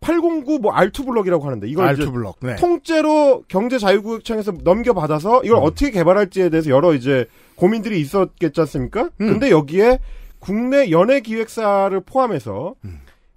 Speaker 10: 809뭐 알투블럭이라고 하는데 이걸 이제
Speaker 3: 알투블럭. 네.
Speaker 10: 통째로 경제자유구역청에서 넘겨받아서 이걸 어떻게 개발할지에 대해서 여러 이제 고민들이 있었겠지 않습니까? 근데 여기에 국내 연예 기획사를 포함해서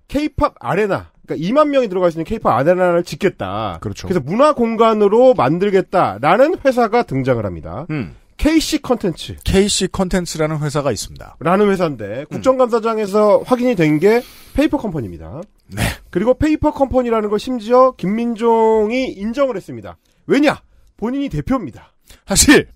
Speaker 10: 케이팝 아레나 그러니까 2만 명이 들어갈 수 있는 케이팝 아레나를 짓겠다.
Speaker 3: 그렇죠.
Speaker 10: 그래서 문화 공간으로 만들겠다라는 회사가 등장을 합니다.
Speaker 3: 음.
Speaker 10: KC 컨텐츠.
Speaker 3: KC 컨텐츠라는 회사가 있습니다.
Speaker 10: 라는 회사인데 국정감사장에서 확인이 된 게 페이퍼 컴퍼니입니다.
Speaker 3: 네.
Speaker 10: 그리고 페이퍼 컴퍼니라는 걸 심지어 김민종이 인정을 했습니다. 왜냐? 본인이 대표입니다.
Speaker 3: 사실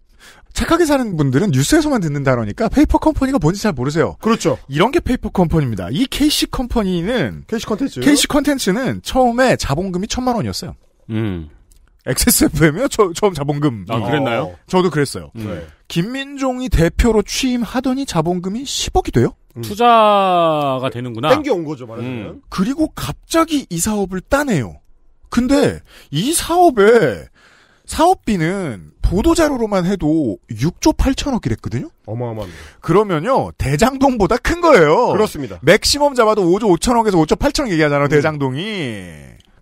Speaker 3: 착하게 사는 분들은 뉴스에서만 듣는 단어니까 페이퍼 컴퍼니가 뭔지 잘 모르세요.
Speaker 10: 그렇죠.
Speaker 3: 이런 게 페이퍼 컴퍼니입니다. 이 KC 컴퍼니는
Speaker 10: KC 컨텐츠.
Speaker 3: KC 컨텐츠는 처음에 자본금이 천만 원이었어요.
Speaker 4: 음.
Speaker 3: XSFM이요? 저, 처음 자본금.
Speaker 4: 아, 그랬나요?
Speaker 3: 저도 그랬어요.
Speaker 10: 네.
Speaker 3: 김민종이 대표로 취임하더니 자본금이 10억이 돼요?
Speaker 4: 투자가 되는구나.
Speaker 10: 땡겨온 거죠, 말하자면.
Speaker 4: 음.
Speaker 3: 그리고 갑자기 이 사업을 따내요. 근데 이 사업에 사업비는 보도자료로만 해도 6조 8천억이랬거든요?
Speaker 10: 어마어마합니다.
Speaker 3: 그러면요, 대장동보다 큰 거예요.
Speaker 10: 그렇습니다.
Speaker 3: maximum 잡아도 5조 5천억에서 5조 8천억 얘기하잖아요, 대장동이.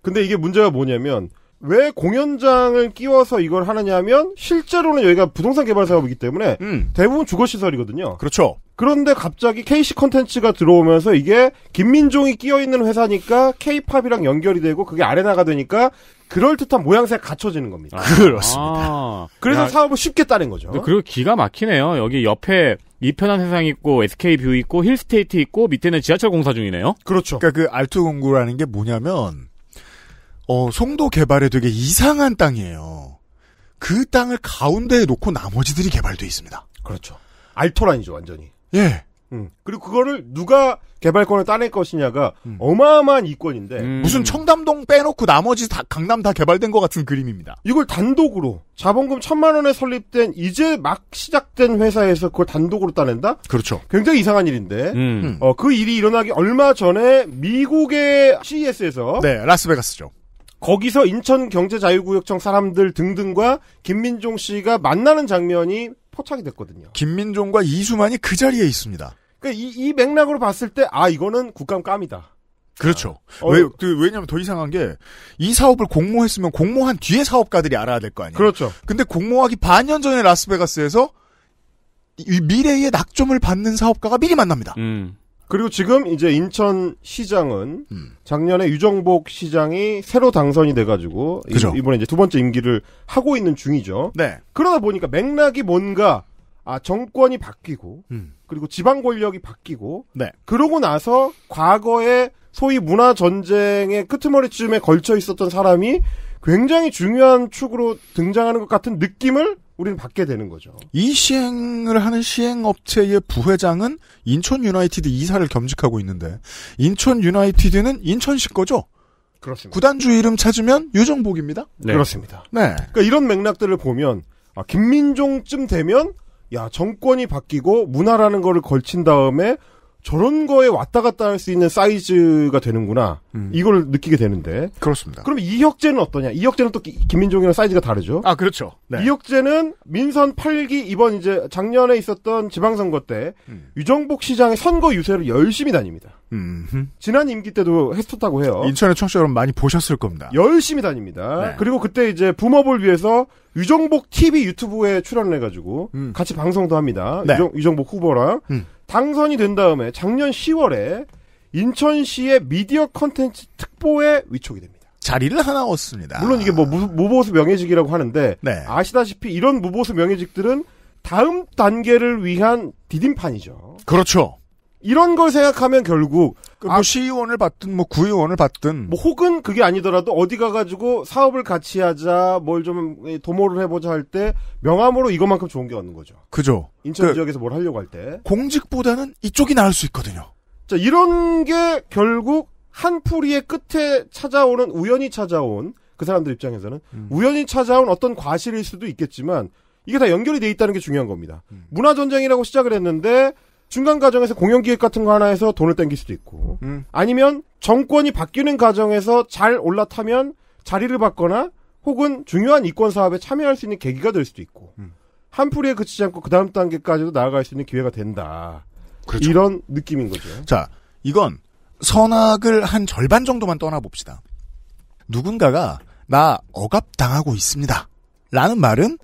Speaker 10: 근데 이게 문제가 뭐냐면 왜 공연장을 끼워서 이걸 하느냐면 실제로는 여기가 부동산 개발 사업이기 때문에
Speaker 3: 음,
Speaker 10: 대부분 주거 시설이거든요.
Speaker 3: 그렇죠.
Speaker 10: 그런데 갑자기 KC 컨텐츠가 들어오면서 이게 김민종이 끼어 있는 회사니까 K-팝이랑 연결이 되고 그게 아레나가 되니까 그럴 듯한 모양새가 갖춰지는 겁니다.
Speaker 3: 그렇습니다.
Speaker 4: 아.
Speaker 10: 그래서
Speaker 4: 야,
Speaker 10: 사업을 쉽게 따낸 거죠.
Speaker 4: 그리고 기가 막히네요. 여기 옆에 e편한세상 있고 SK 뷰 있고 힐스테이트 있고 밑에는 지하철 공사 중이네요.
Speaker 10: 그렇죠.
Speaker 3: 그러니까 그 R2 공구라는 게 뭐냐면, 어, 송도 개발에 되게 이상한 땅이에요. 그 땅을 가운데에 놓고 나머지들이 개발돼 있습니다.
Speaker 10: 그렇죠. 알토란이죠, 완전히.
Speaker 3: 예.
Speaker 10: 음. 그리고 그거를 누가 개발권을 따낼 것이냐가 어마어마한 이권인데
Speaker 4: 음.
Speaker 3: 무슨 청담동 빼놓고 나머지 다, 강남 다 개발된 것 같은 그림입니다.
Speaker 10: 이걸 단독으로 자본금 천만 원에 설립된 이제 막 시작된 회사에서 그걸 단독으로 따낸다?
Speaker 3: 그렇죠.
Speaker 10: 굉장히 이상한 일인데
Speaker 4: 음.
Speaker 10: 어, 그 일이 일어나기 얼마 전에 미국의 CES에서
Speaker 3: 네, 라스베가스죠.
Speaker 10: 거기서 인천 경제자유구역청 사람들 등등과 김민종 씨가 만나는 장면이 포착이 됐거든요.
Speaker 3: 김민종과 이수만이 그 자리에 있습니다.
Speaker 10: 그러니까 이, 이 맥락으로 봤을 때 아 이거는 국감 깜이다.
Speaker 3: 그렇죠.
Speaker 10: 어,
Speaker 3: 왜, 그, 왜냐면 더 이상한 게, 이 사업을 공모했으면 공모한 뒤에 사업가들이 알아야 될 거 아니에요.
Speaker 10: 그렇죠.
Speaker 3: 근데 공모하기 반년 전에 라스베가스에서 이 미래의 낙점을 받는 사업가가 미리 만납니다.
Speaker 4: 음.
Speaker 10: 그리고 지금 이제 인천 시장은
Speaker 3: 음.
Speaker 10: 작년에 유정복 시장이 새로 당선이 돼가지고 이-
Speaker 3: 그죠.
Speaker 10: 이번에 이제 두 번째 임기를 하고 있는 중이죠.
Speaker 3: 네.
Speaker 10: 그러다 보니까 맥락이 뭔가 아 정권이 바뀌고
Speaker 3: 음.
Speaker 10: 그리고 지방 권력이 바뀌고
Speaker 3: 네.
Speaker 10: 그러고 나서 과거에 소위 문화 전쟁의 끄트머리쯤에 걸쳐 있었던 사람이 굉장히 중요한 축으로 등장하는 것 같은 느낌을 우리는 받게 되는 거죠.
Speaker 3: 이 시행을 하는 시행업체의 부회장은 인천 유나이티드 이사를 겸직하고 있는데, 인천 유나이티드는 인천시 거죠?
Speaker 10: 그렇습니다.
Speaker 3: 구단주 이름 찾으면 유정복입니다?
Speaker 4: 네.
Speaker 10: 그렇습니다.
Speaker 3: 네.
Speaker 10: 그러니까 이런 맥락들을 보면 아, 김민종쯤 되면 야 정권이 바뀌고 문화라는 거를 걸친 다음에 저런 거에 왔다 갔다 할 수 있는 사이즈가 되는구나. 이걸 느끼게 되는데.
Speaker 3: 그렇습니다.
Speaker 10: 그럼 이혁재는 어떠냐? 이혁재는 또 기- 김민종이랑 사이즈가 다르죠.
Speaker 3: 아, 그렇죠. 네.
Speaker 10: 이혁재는 민선 8기 이번 이제 작년에 있었던 지방선거 때
Speaker 3: 음.
Speaker 10: 유정복 시장의 선거 유세를 열심히 다닙니다.
Speaker 3: 음.
Speaker 10: 지난 임기 때도 했었다고 해요.
Speaker 3: 인천의 청취자 여러분 많이 보셨을 겁니다.
Speaker 10: 열심히 다닙니다.
Speaker 3: 네.
Speaker 10: 그리고 그때 이제 붐업을 위해서 유정복 TV 유튜브에 출연을 해가지고 같이 방송도 합니다.
Speaker 3: 음. 네.
Speaker 10: 유정, 유정복 후보랑
Speaker 3: 음.
Speaker 10: 당선이 된 다음에 작년 10월에 인천시의 미디어 컨텐츠 특보에 위촉이 됩니다.
Speaker 3: 자리를 하나 얻습니다.
Speaker 10: 물론 이게 뭐 무, 무보수 명예직이라고 하는데
Speaker 3: 네.
Speaker 10: 아시다시피 이런 무보수 명예직들은 다음 단계를 위한 디딤판이죠.
Speaker 3: 그렇죠.
Speaker 10: 이런 걸 생각하면 결국
Speaker 3: 그뭐 시의원을 받든 뭐 구의원을 받든
Speaker 10: 뭐 혹은 그게 아니더라도 어디 가 가지고 사업을 같이 하자 뭘 좀 도모를 해보자 할 때 명함으로 이것만큼 좋은 게 없는 거죠.
Speaker 3: 그죠.
Speaker 10: 인천
Speaker 3: 그
Speaker 10: 지역에서 뭘 하려고 할 때.
Speaker 3: 공직보다는 이쪽이 나을 수 있거든요.
Speaker 10: 자 이런 게 결국 한 풀이의 끝에 찾아오는 우연히 찾아온 그 사람들 입장에서는 우연히 찾아온 어떤 과실일 수도 있겠지만 이게 다 연결이 돼 있다는 게 중요한 겁니다. 문화 전쟁이라고 시작을 했는데 중간 과정에서 공연 기획 같은 거 하나에서 돈을 땡길 수도 있고 아니면 정권이 바뀌는 과정에서 잘 올라타면 자리를 받거나 혹은 중요한 이권 사업에 참여할 수 있는 계기가 될 수도 있고 한 풀이에 그치지 않고 그 다음 단계까지도 나아갈 수 있는 기회가 된다. 이런 느낌인 거죠.
Speaker 3: 자, 이건 선악을 한 절반 정도만 떠나봅시다. 누군가가 나 억압당하고 있습니다. 라는 말은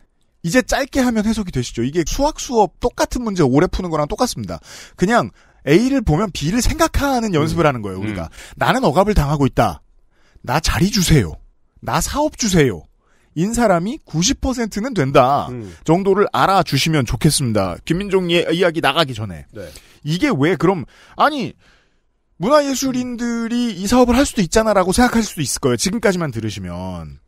Speaker 3: 이제 짧게 하면 해석이 되시죠. 이게 수학 수업 똑같은 문제 오래 푸는 거랑 똑같습니다. 그냥 A를 보면 B를 생각하는 연습을 하는 거예요, 우리가. 나는 억압을 당하고 있다. 나 자리 주세요. 나 사업 주세요. 인 사람이 90%는 된다. 정도를 알아주시면 좋겠습니다. 김민종의 이야기 나가기 전에.
Speaker 10: 네.
Speaker 3: 이게 왜 그럼 아니 문화예술인들이 이 사업을 할 수도 있잖아라고 생각할 수도 있을 거예요. 지금까지만 들으시면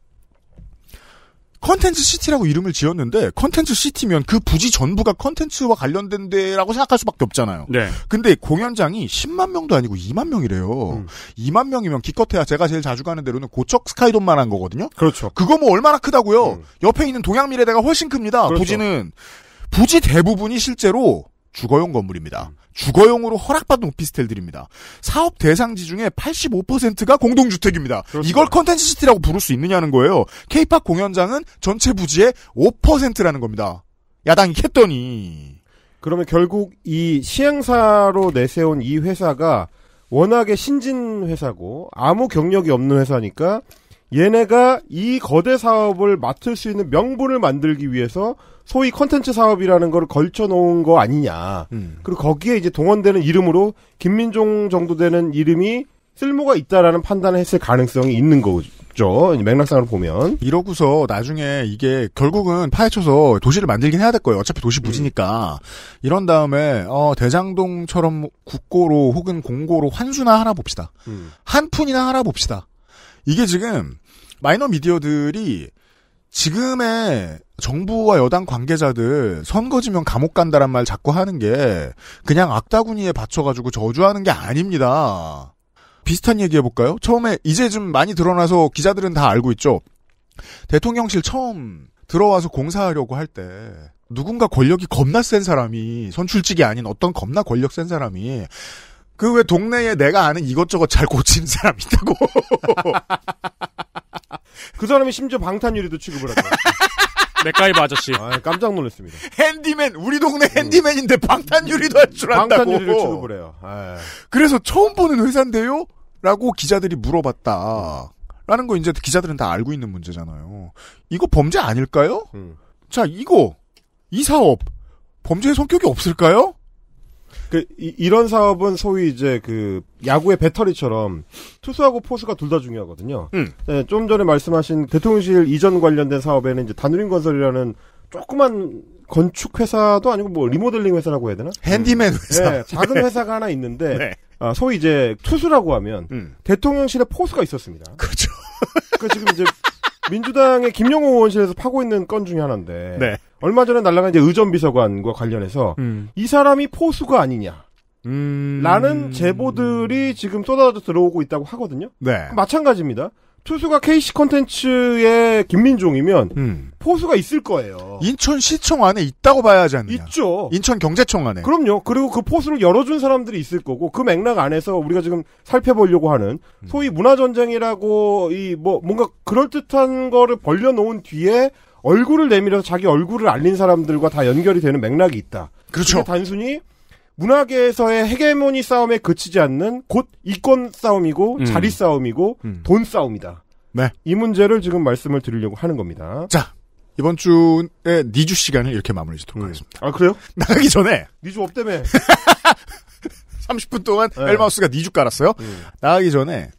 Speaker 3: 컨텐츠 시티라고 이름을 지었는데 컨텐츠 시티면 그 부지 전부가 컨텐츠와 관련된 데라고 생각할 수밖에 없잖아요.
Speaker 4: 네.
Speaker 3: 근데 공연장이 10만 명도 아니고 2만 명이래요.
Speaker 10: 음.
Speaker 3: 2만 명이면 기껏해야 제가 제일 자주 가는 데로는 고척 스카이돔만 한 거거든요.
Speaker 10: 그렇죠.
Speaker 3: 그거 뭐 얼마나 크다고요? 옆에 있는 동양미래대가 훨씬 큽니다.
Speaker 10: 음. 그렇죠.
Speaker 3: 부지는 부지 대부분이 실제로 주거용 건물입니다.
Speaker 10: 음.
Speaker 3: 주거용으로 허락받은 오피스텔들입니다. 사업 대상지 중에 85%가 공동주택입니다. 이걸 컨텐츠 시티라고 부를 수 있느냐는 거예요. 케이팝 공연장은 전체 부지의 5%라는 겁니다. 야당이 캤더니.
Speaker 10: 그러면 결국 이 시행사로 내세운 이 회사가 워낙에 신진 회사고 아무 경력이 없는 회사니까 얘네가 이 거대 사업을 맡을 수 있는 명분을 만들기 위해서 소위 컨텐츠 사업이라는 걸 걸쳐 놓은 거 아니냐. 그리고 거기에 이제 동원되는 이름으로 김민종 정도 되는 이름이 쓸모가 있다라는 판단을 했을 가능성이 있는 거죠. 맥락상으로 보면.
Speaker 3: 이러고서 나중에 이게 결국은 파헤쳐서 도시를 만들긴 해야 될 거예요. 어차피 도시 부지니까. 이런 다음에 어, 대장동처럼 국고로 혹은 공고로 환수나 하나 봅시다. 한 푼이나 하나 봅시다. 이게 지금 마이너 미디어들이 지금의 정부와 여당 관계자들 선거지면 감옥 간다란 말 자꾸 하는 게 그냥 악다구니에 받쳐가지고 저주하는 게 아닙니다. 비슷한 얘기 해볼까요? 처음에 이제 좀 많이 드러나서 기자들은 다 알고 있죠. 대통령실 처음 들어와서 공사하려고 할 때 누군가 권력이 겁나 센 사람이 선출직이 아닌 어떤 겁나 권력 센 사람이 그 왜 동네에 내가 아는 이것저것 잘 고치는 사람 있다고
Speaker 10: 그 사람이 심지어 방탄유리도 취급을 하죠.
Speaker 4: 맥가이버 아저씨.
Speaker 10: 아, 깜짝 놀랐습니다.
Speaker 3: 핸디맨 우리 동네 핸디맨인데 방탄유리도 할 줄 안다고
Speaker 10: 방탄유리를 취급을 해요. 아,
Speaker 3: 그래서 처음 보는 회사인데요? 라고 기자들이 물어봤다. 라는 거 이제 기자들은 다 알고 있는 문제잖아요. 이거 범죄 아닐까요?
Speaker 10: 음.
Speaker 3: 자, 이거, 이 사업, 범죄의 성격이 없을까요?
Speaker 10: 그 이, 런 사업은 소위 이제 그 야구의 배터리처럼 투수하고 포수가 둘 다 중요하거든요.
Speaker 3: 음.
Speaker 10: 네, 좀 전에 말씀하신 대통령실 이전 관련된 사업에는 이제 단우림 건설이라는 조그만 건축 회사도 아니고 뭐 리모델링 회사라고 해야 되나?
Speaker 3: 핸디맨 회사.
Speaker 10: 네, 작은 회사가 하나 있는데
Speaker 3: 네.
Speaker 10: 아, 소위 이제 투수라고 하면 대통령실에 포수가 있었습니다.
Speaker 3: 음. 그렇죠.
Speaker 10: 그 지금 이제 민주당의 김영호 의원실에서 파고 있는 건 중에 하나인데
Speaker 3: 네.
Speaker 10: 얼마 전에 날라간 이제 의전 비서관과 관련해서
Speaker 3: 음.
Speaker 10: 이 사람이 포수가 아니냐. 라는 제보들이 지금 쏟아져 들어오고 있다고 하거든요.
Speaker 3: 네.
Speaker 10: 마찬가지입니다. 투수가 KC 컨텐츠의 김민종이면
Speaker 3: 음.
Speaker 10: 포수가 있을 거예요.
Speaker 3: 인천 시청 안에 있다고 봐야 하지 않느냐.
Speaker 10: 있죠.
Speaker 3: 인천 경제청 안에.
Speaker 10: 그럼요. 그리고 그 포수를 열어준 사람들이 있을 거고 그 맥락 안에서 우리가 지금 살펴보려고 하는
Speaker 3: 음.
Speaker 10: 소위 문화 전쟁이라고 이 뭐 뭔가 그럴 듯한 거를 벌려놓은 뒤에 얼굴을 내밀어서 자기 얼굴을 알린 사람들과 다 연결이 되는 맥락이 있다.
Speaker 3: 그렇죠.
Speaker 10: 단순히 문화계에서의 헤게모니 싸움에 그치지 않는 곧 이권 싸움이고
Speaker 3: 음.
Speaker 10: 자리 싸움이고 돈 싸움이다.
Speaker 3: 네.
Speaker 10: 이 문제를 지금 말씀을 드리려고 하는 겁니다.
Speaker 3: 자, 이번 주에 니주 시간을 이렇게 마무리 짓도록 하겠습니다.
Speaker 10: 아, 그래요?
Speaker 3: 나가기 전에
Speaker 10: 니주 없다며.
Speaker 3: 30분 동안
Speaker 10: 네.
Speaker 3: 엘마우스가 니주 깔았어요. 나가기 전에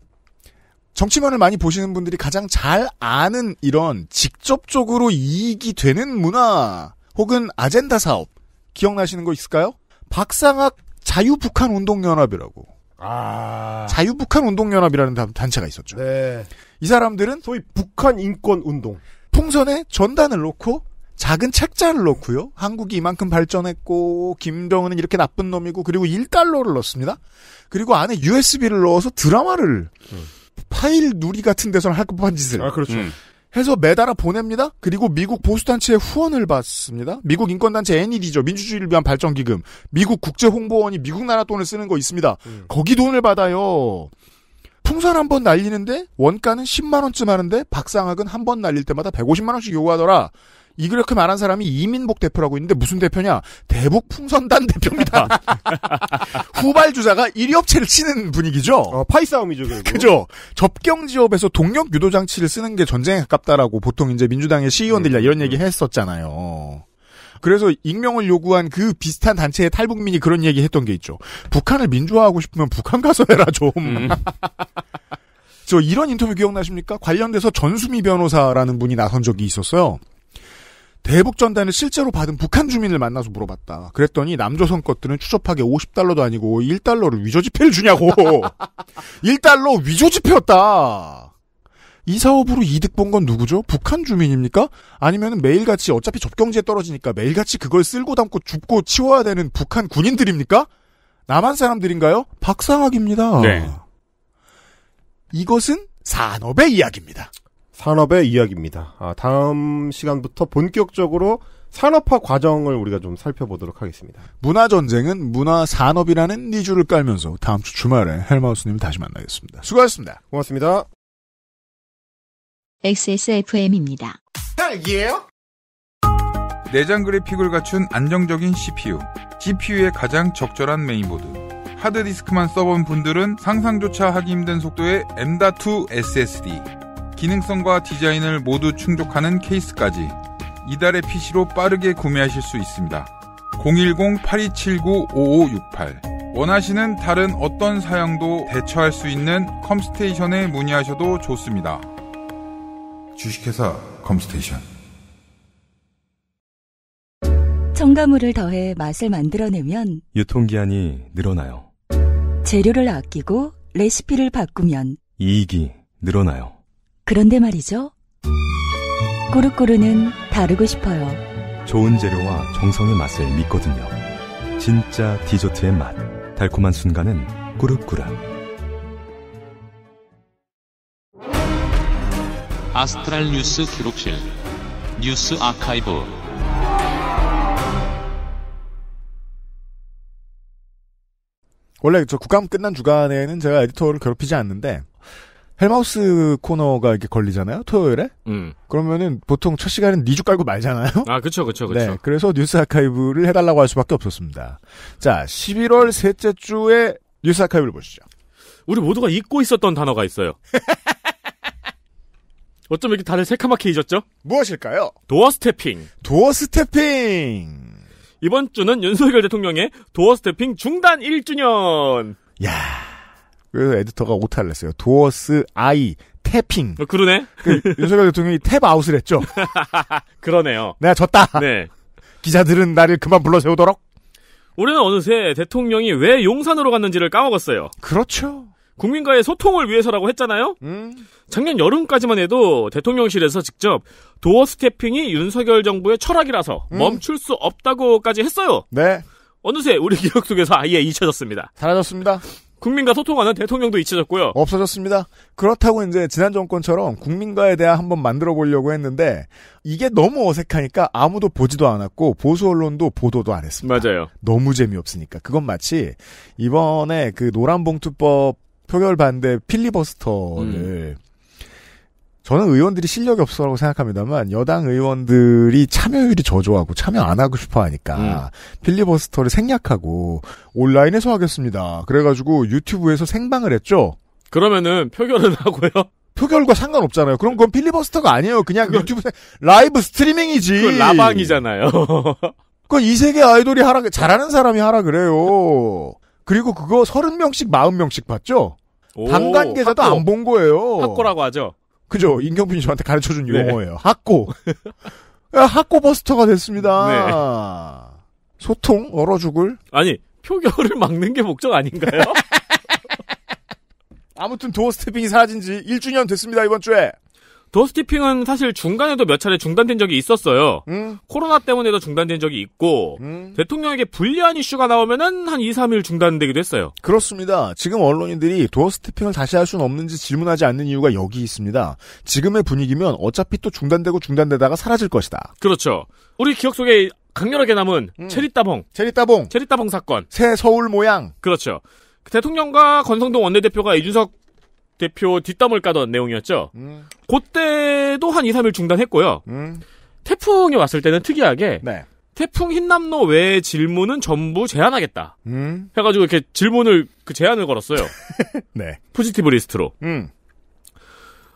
Speaker 3: 정치면을 많이 보시는 분들이 가장 잘 아는 이런 직접적으로 이익이 되는 문화 혹은 아젠다 사업 기억나시는 거 있을까요? 박상학 자유북한 운동연합이라고
Speaker 10: 아.
Speaker 3: 자유북한 운동연합이라는 단- 단체가 있었죠.
Speaker 10: 네.
Speaker 3: 이 사람들은
Speaker 10: 소위 북한 인권 운동
Speaker 3: 풍선에 전단을 놓고 작은 책자를 넣고요. 한국이 이만큼 발전했고 김정은은 이렇게 나쁜 놈이고 그리고 1달러를 넣습니다. 그리고 안에 USB를 넣어서 드라마를 파일 누리 같은 데서는 할 법한 짓을
Speaker 10: 아, 그렇죠. 음.
Speaker 3: 해서 매달아 보냅니다. 그리고 미국 보수단체의 후원을 받습니다. 미국 인권단체 NED죠. 민주주의를 위한 발전기금. 미국 국제홍보원이 미국 나라 돈을 쓰는 거 있습니다. 거기 돈을 받아요. 풍선 한 번 날리는데 원가는 10만 원쯤 하는데 박상학은 한 번 날릴 때마다 150만 원씩 요구하더라. 이렇게 말한 사람이 이민복 대표라고 있는데 무슨 대표냐? 대북 풍선단 대표입니다. 후발 주자가 1위 업체를 치는 분위기죠.
Speaker 10: 어, 파이 싸움이죠, 그리고.
Speaker 3: 그죠. 접경 지역에서 동력 유도 장치를 쓰는 게 전쟁에 가깝다라고 보통 이제 민주당의 시의원들이
Speaker 10: 음,
Speaker 3: 이런 얘기 했었잖아요. 그래서 익명을 요구한 그 비슷한 단체의 탈북민이 그런 얘기 했던 게 있죠. 북한을 민주화하고 싶으면 북한 가서 해라 좀. 저 이런 인터뷰 기억나십니까? 관련돼서 전수미 변호사라는 분이 나선 적이 있었어요. 대북 전단을 실제로 받은 북한 주민을 만나서 물어봤다. 그랬더니 남조선 것들은 추접하게 50달러도 아니고 1달러를 위조 지폐를 주냐고. 1달러 위조 지폐였다. 이 사업으로 이득 본 건 누구죠? 북한 주민입니까? 아니면 매일같이 어차피 접경지에 떨어지니까 매일같이 그걸 쓸고 담고 줍고 치워야 되는 북한 군인들입니까? 남한 사람들인가요? 박상학입니다.
Speaker 4: 네.
Speaker 3: 이것은 산업의 이야기입니다.
Speaker 10: 산업의 이야기입니다. 아, 다음 시간부터 본격적으로 산업화 과정을 우리가 좀 살펴보도록 하겠습니다.
Speaker 3: 문화 전쟁은 문화 산업이라는 니주를 깔면서 다음 주 주말에 헬마우스님 다시 만나겠습니다. 수고하셨습니다.
Speaker 10: 고맙습니다.
Speaker 14: XSFM입니다.
Speaker 2: 헬기예요?
Speaker 7: 내장 그래픽을 갖춘 안정적인 CPU, GPU의 가장 적절한 메인보드. 하드디스크만 써본 분들은 상상조차 하기 힘든 속도의 M.2 SSD. 기능성과 디자인을 모두 충족하는 케이스까지 이달의 PC로 빠르게 구매하실 수 있습니다. 010-8279-5568 원하시는 다른 어떤 사양도 대처할 수 있는 컴스테이션에 문의하셔도 좋습니다. 주식회사 컴스테이션
Speaker 15: 첨가물을 더해 맛을 만들어내면
Speaker 13: 유통기한이 늘어나요.
Speaker 15: 재료를 아끼고 레시피를 바꾸면
Speaker 13: 이익이 늘어나요.
Speaker 15: 그런데 말이죠. 꾸르꾸르는 다르고 싶어요.
Speaker 13: 좋은 재료와 정성의 맛을 믿거든요. 진짜 디저트의 맛. 달콤한 순간은 꾸르꾸르.
Speaker 16: 아스트랄 뉴스 기록실 뉴스 아카이브
Speaker 3: 원래 저 국감 끝난 주간에는 제가 에디터를 괴롭히지 않는데 헬마우스 코너가 이렇게 걸리잖아요. 토요일에.
Speaker 4: 음.
Speaker 3: 그러면은 보통 첫 시간은 니주 깔고 말잖아요.
Speaker 4: 아, 그쵸, 그쵸, 그쵸.
Speaker 3: 네, 그래서 뉴스 아카이브를 해 달라고 할 수밖에 없었습니다. 자, 11월 셋째 주에 뉴스 아카이브를 보시죠.
Speaker 4: 우리 모두가 잊고 있었던 단어가 있어요. 어쩜 이렇게 다들 새카맣게 잊었죠?
Speaker 3: 무엇일까요? Doorstepping. Doorstepping.
Speaker 4: 이번 주는 윤석열 대통령의 doorstepping 중단 1주년.
Speaker 3: 야 그래서 에디터가 오타를 냈어요. Doors I tapping.
Speaker 4: 어, 그러네.
Speaker 3: 그 윤석열 대통령이 tap out을 했죠.
Speaker 4: 그러네요.
Speaker 3: 내가 졌다.
Speaker 4: 네.
Speaker 3: 기자들은 나를 그만 불러 세우도록.
Speaker 4: 우리는 어느새 대통령이 왜 용산으로 갔는지를 까먹었어요.
Speaker 3: 그렇죠.
Speaker 4: 국민과의 소통을 위해서라고 했잖아요.
Speaker 3: 음.
Speaker 4: 작년 여름까지만 해도 대통령실에서 직접 도어 스태핑이 윤석열 정부의 철학이라서
Speaker 3: 음.
Speaker 4: 멈출 수 없다고까지 했어요.
Speaker 3: 네.
Speaker 4: 어느새 우리 기억 속에서 아예 잊혀졌습니다.
Speaker 3: 사라졌습니다.
Speaker 4: 국민과 소통하는 대통령도 잊혀졌고요.
Speaker 3: 없어졌습니다. 그렇다고 이제 지난 정권처럼 국민과에 대한 한번 만들어 보려고 했는데 이게 너무 어색하니까 아무도 보지도 않았고 보수 언론도 보도도 안 했습니다.
Speaker 4: 맞아요.
Speaker 3: 너무 재미없으니까. 그건 마치 이번에 그 노란봉투법 표결 반대 필리버스터를 저는 의원들이 실력이 없어라고 생각합니다만 여당 의원들이 참여율이 저조하고 참여 안 하고 싶어 하니까 필리버스터를 생략하고 온라인에서 하겠습니다. 그래가지고 유튜브에서 생방을 했죠.
Speaker 4: 그러면은 표결은 하고요.
Speaker 3: 표결과 상관없잖아요. 그럼 그건 필리버스터가 아니에요. 그냥 유튜브 생- 라이브 스트리밍이지.
Speaker 4: 그 라방이잖아요.
Speaker 3: 그건 이 세계 아이돌이 하라 잘하는 사람이 하라 그래요. 그리고 그거 30명씩 40명씩 봤죠?
Speaker 4: 학고.
Speaker 3: 안본 거예요.
Speaker 4: 학고라고 하죠.
Speaker 3: 그죠? 인경빈이 저한테 가르쳐준
Speaker 4: 네.
Speaker 3: 용어예요. 학고. 야, 학고 버스터가
Speaker 4: 네.
Speaker 3: 됐습니다. 소통, 얼어 죽을.
Speaker 4: 아니 표결을 막는 게 목적 아닌가요?
Speaker 3: 아무튼 도어 스태핑이 사라진 지 1주년 됐습니다, 이번 주에.
Speaker 4: 도어스티핑은 사실 중간에도 몇 차례 중단된 적이 있었어요.
Speaker 3: 음.
Speaker 4: 코로나 때문에도 중단된 적이 있고 대통령에게 불리한 이슈가 나오면은 한 2, 3일 중단되기도 했어요.
Speaker 3: 그렇습니다. 지금 언론인들이 도어 스태핑을 다시 할 수는 없는지 질문하지 않는 이유가 여기 있습니다. 지금의 분위기면 어차피 또 중단되고 중단되다가 사라질 것이다.
Speaker 4: 그렇죠. 우리 기억 속에 강렬하게 남은 체리따봉.
Speaker 3: 체리따봉.
Speaker 4: 체리따봉 사건.
Speaker 3: 새 서울 모양.
Speaker 4: 그렇죠. 그 대통령과 권성동 원내대표가 이준석 대표 뒷담을 까던 내용이었죠.
Speaker 3: 음.
Speaker 4: 그때도 한 2, 3일 중단했고요. 태풍이 왔을 때는 특이하게
Speaker 3: 네.
Speaker 4: 태풍 힌남노 외의 질문은 전부 제한하겠다.
Speaker 3: 음.
Speaker 4: 해가지고 이렇게 질문을 그 제한을 걸었어요.
Speaker 3: 네.
Speaker 4: Positive list로.
Speaker 3: 음.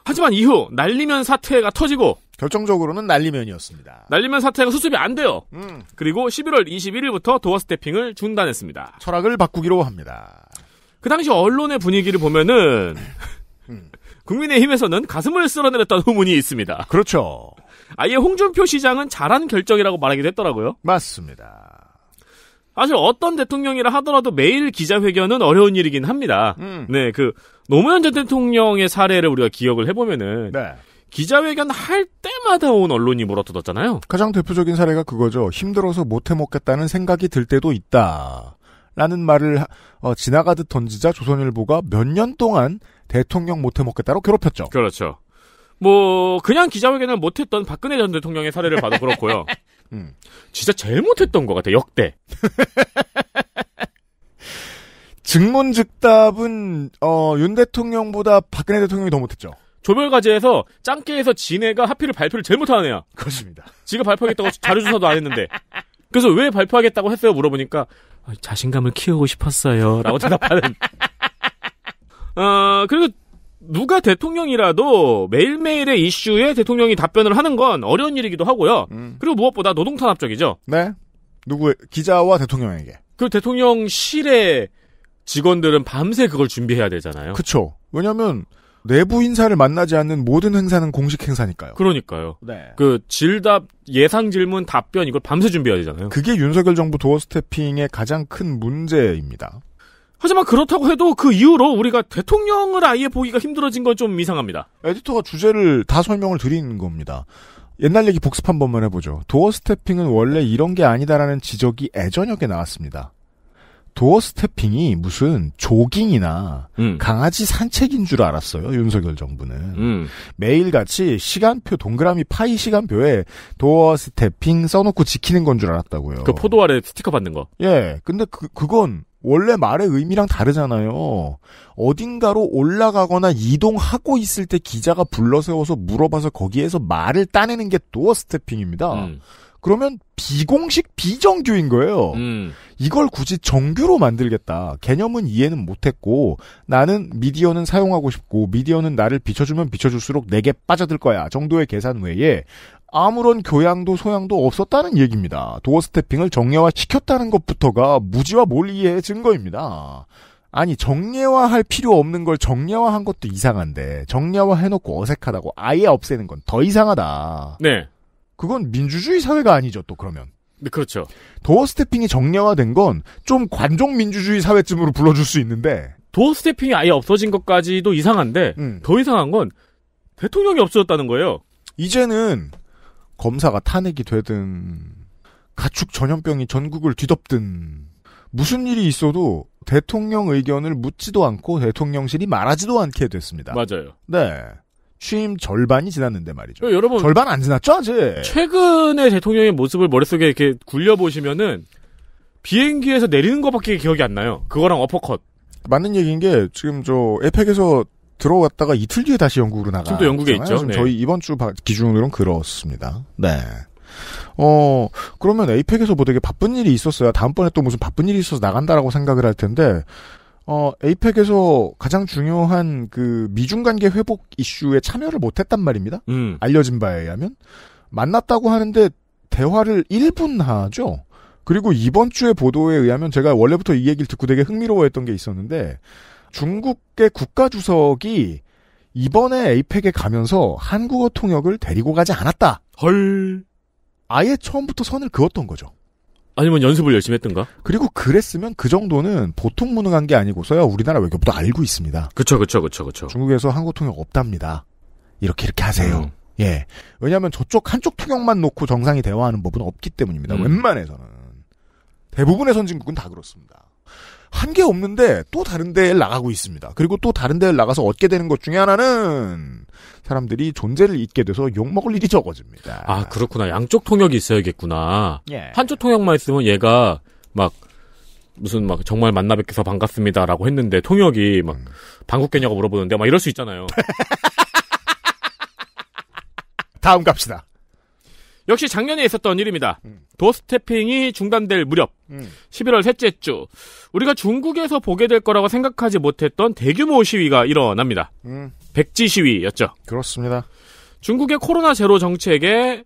Speaker 4: 하지만 이후 날리면 사태가 터지고
Speaker 3: 결정적으로는 날리면이었습니다.
Speaker 4: 날리면 사태가 수습이 안 돼요.
Speaker 3: 음.
Speaker 4: 그리고 11월 21일부터 doorstepping을 중단했습니다.
Speaker 3: 철학을 바꾸기로 합니다.
Speaker 4: 그 당시 언론의 분위기를 보면은 국민의힘에서는 가슴을 쓸어내렸던 후문이 있습니다.
Speaker 3: 그렇죠.
Speaker 4: 아예 홍준표 시장은 잘한 결정이라고 말하기도 했더라고요.
Speaker 3: 맞습니다.
Speaker 4: 사실 어떤 대통령이라 하더라도 매일 기자회견은 어려운 일이긴 합니다.
Speaker 3: 음.
Speaker 4: 네, 그 노무현 전 대통령의 사례를 우리가 기억을 해보면은
Speaker 3: 네.
Speaker 4: 기자회견 할 때마다 온 언론이 물어뜯었잖아요.
Speaker 3: 가장 대표적인 사례가 그거죠. 힘들어서 못 해 먹겠다는 생각이 들 때도 있다. 라는 말을 하- 어, 지나가듯 던지자 조선일보가 몇 년 동안 대통령 못해 먹겠다로 괴롭혔죠.
Speaker 4: 그렇죠. 뭐 그냥 기자회견을 못했던 박근혜 전 대통령의 사례를 봐도 그렇고요.
Speaker 3: 음.
Speaker 4: 진짜 제일 못했던 것 같아 역대.
Speaker 3: 증문즉답은 어, 윤 대통령보다 박근혜 대통령이 더 못했죠.
Speaker 4: 조별과제에서 짱깨에서 진해가 하필을 발표를 제일 못하는 애야.
Speaker 3: 그렇습니다.
Speaker 4: 지가 발표하겠다고 자료조사도 안 했는데. 그래서 왜 발표하겠다고 했어요? 물어보니까 아, 자신감을 키우고 싶었어요. 라고 대답하는. 어, 그리고 누가 대통령이라도 매일매일의 이슈에 대통령이 답변을 하는 건 어려운 일이기도 하고요. 그리고 무엇보다 노동 탄압적이죠.
Speaker 3: 네. 누구 기자와 대통령에게.
Speaker 4: 그 대통령실의 직원들은 밤새 그걸 준비해야 되잖아요.
Speaker 3: 그쵸. 왜냐면 내부 인사를 만나지 않는 모든 행사는 공식 행사니까요.
Speaker 4: 그러니까요.
Speaker 3: 네.
Speaker 4: 그 질답, 예상 질문, 답변 이걸 밤새 준비해야 되잖아요.
Speaker 3: 그게 윤석열 정부 도어 스태핑의 가장 큰 문제입니다.
Speaker 4: 하지만 그렇다고 해도 그 이후로 우리가 대통령을 아예 보기가 힘들어진 건 좀 이상합니다.
Speaker 3: 에디터가 주제를 다 설명을 드리는 겁니다. 옛날 얘기 복습 한 번만 해보죠. 도어 스태핑은 원래 이런 게 아니다라는 지적이 애저녁에 나왔습니다. 도어 스태핑이 무슨 조깅이나
Speaker 4: 음.
Speaker 3: 강아지 산책인 줄 알았어요. 윤석열 정부는.
Speaker 4: 음.
Speaker 3: 매일같이 시간표 동그라미 파이 시간표에 Doorstepping 써놓고 지키는 건 줄 알았다고요.
Speaker 4: 그 포도 아래 스티커 받는 거.
Speaker 3: 예, 근데 그, 그건 원래 말의 의미랑 다르잖아요. 어딘가로 올라가거나 이동하고 있을 때 기자가 불러세워서 물어봐서 거기에서 말을 따내는 게 doorstepping입니다.
Speaker 4: 음.
Speaker 3: 그러면 비공식 비정규인 거예요.
Speaker 4: 음.
Speaker 3: 이걸 굳이 정규로 만들겠다. 개념은 이해는 못했고 나는 미디어는 사용하고 싶고 미디어는 나를 비춰주면 비춰줄수록 내게 빠져들 거야 정도의 계산 외에 아무런 교양도 소양도 없었다는 얘기입니다. 도어 스태핑을 정례화 시켰다는 것부터가 무지와 몰리의 증거입니다. 아니 정례화할 필요 없는 걸 정례화한 것도 이상한데 정례화 해놓고 어색하다고 아예 없애는 건 더 이상하다.
Speaker 4: 네.
Speaker 3: 그건 민주주의 사회가 아니죠 또 그러면.
Speaker 4: 네, 그렇죠.
Speaker 3: 도어 스태핑이 정례화된 건 좀 관종 민주주의 사회쯤으로 불러줄 수 있는데
Speaker 4: 도어 스태핑이 아예 없어진 것까지도 이상한데 더 이상한 건 대통령이 없어졌다는 거예요.
Speaker 3: 이제는 검사가 탄핵이 되든 가축 전염병이 전국을 뒤덮든 무슨 일이 있어도 대통령 의견을 묻지도 않고 대통령실이 말하지도 않게 됐습니다.
Speaker 4: 맞아요.
Speaker 3: 네. 취임 절반이 지났는데 말이죠.
Speaker 4: 어, 여러분
Speaker 3: 절반 안 지났죠, 아직?
Speaker 4: 최근의 대통령의 모습을 머릿속에 이렇게 굴려 보시면은 비행기에서 내리는 것밖에 기억이 안 나요. 그거랑 어퍼컷.
Speaker 3: 맞는 얘기인 게 지금 저 에펙에서 들어갔다가 이틀 뒤에 다시 영국으로 나가.
Speaker 4: 지금 또 영국에 있죠.
Speaker 3: 지금
Speaker 4: 네.
Speaker 3: 저희 이번 주 바- 기준으로는 그렇습니다. 네. 어, 그러면 에이펙에서 뭐 되게 바쁜 일이 있었어요. 다음번에 또 무슨 바쁜 일이 있어서 나간다라고 생각을 할 텐데, 어, 에이펙에서 가장 중요한 그 미중 관계 회복 이슈에 참여를 못했단 말입니다.
Speaker 4: 음.
Speaker 3: 알려진 바에 의하면. 만났다고 하는데 대화를 1분 하죠. 그리고 이번 주의 보도에 의하면 제가 원래부터 이 얘기를 듣고 되게 흥미로워했던 게 있었는데 중국의 국가주석이 이번에 에이펙에 가면서 한국어 통역을 데리고 가지 않았다.
Speaker 4: 헐.
Speaker 3: 아예 처음부터 선을 그었던 거죠.
Speaker 4: 아니면 연습을 열심히 했던가?
Speaker 3: 그리고 그랬으면 그 정도는 보통 무능한 게 아니고서야 우리나라 외교부도 알고 있습니다.
Speaker 4: 그쵸, 그쵸, 그쵸, 그쵸.
Speaker 3: 중국에서 한국 통역 없답니다. 이렇게 이렇게 하세요.
Speaker 4: 음.
Speaker 3: 예. 왜냐하면 저쪽 한쪽 통역만 놓고 정상이 대화하는 법은 없기 때문입니다.
Speaker 4: 음.
Speaker 3: 웬만해서는 대부분의 선진국은 다 그렇습니다. 한 게 없는데 또 다른 데에 나가고 있습니다. 그리고 또 다른 데에 나가서 얻게 되는 것 중에 하나는 사람들이 존재를 잊게 돼서 욕먹을 일이 적어집니다.
Speaker 4: 아, 그렇구나. 양쪽 통역이 있어야겠구나.
Speaker 3: 예.
Speaker 4: 한쪽 통역만 있으면 얘가 막 무슨 막 정말 만나 뵙게서 반갑습니다라고 했는데 통역이 막 방국계냐고 물어보는데 막 이럴 수 있잖아요.
Speaker 3: 다음 갑시다.
Speaker 4: 역시 작년에 있었던 일입니다. 도스태핑이 중단될 무렵
Speaker 3: 음.
Speaker 4: 11월 셋째 주 우리가 중국에서 보게 될 거라고 생각하지 못했던 대규모 시위가 일어납니다.
Speaker 3: 음.
Speaker 4: 백지 시위였죠.
Speaker 3: 그렇습니다.
Speaker 4: 중국의 코로나 제로 정책에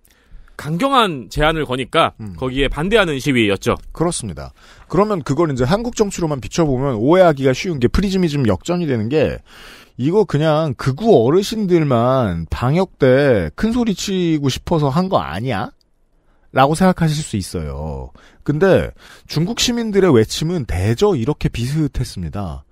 Speaker 4: 강경한 제안을 거니까 거기에 반대하는 시위였죠.
Speaker 3: 그렇습니다. 그러면 그걸 이제 한국 정치로만 비춰보면 오해하기가 쉬운 게 프리즘이즘 역전이 되는 게 이거 그냥 극우 어르신들만 방역 때 큰 소리 치고 싶어서 한 거 아니야? 라고 생각하실 수 있어요. 근데 중국 시민들의 외침은 대저 이렇게 비슷했습니다.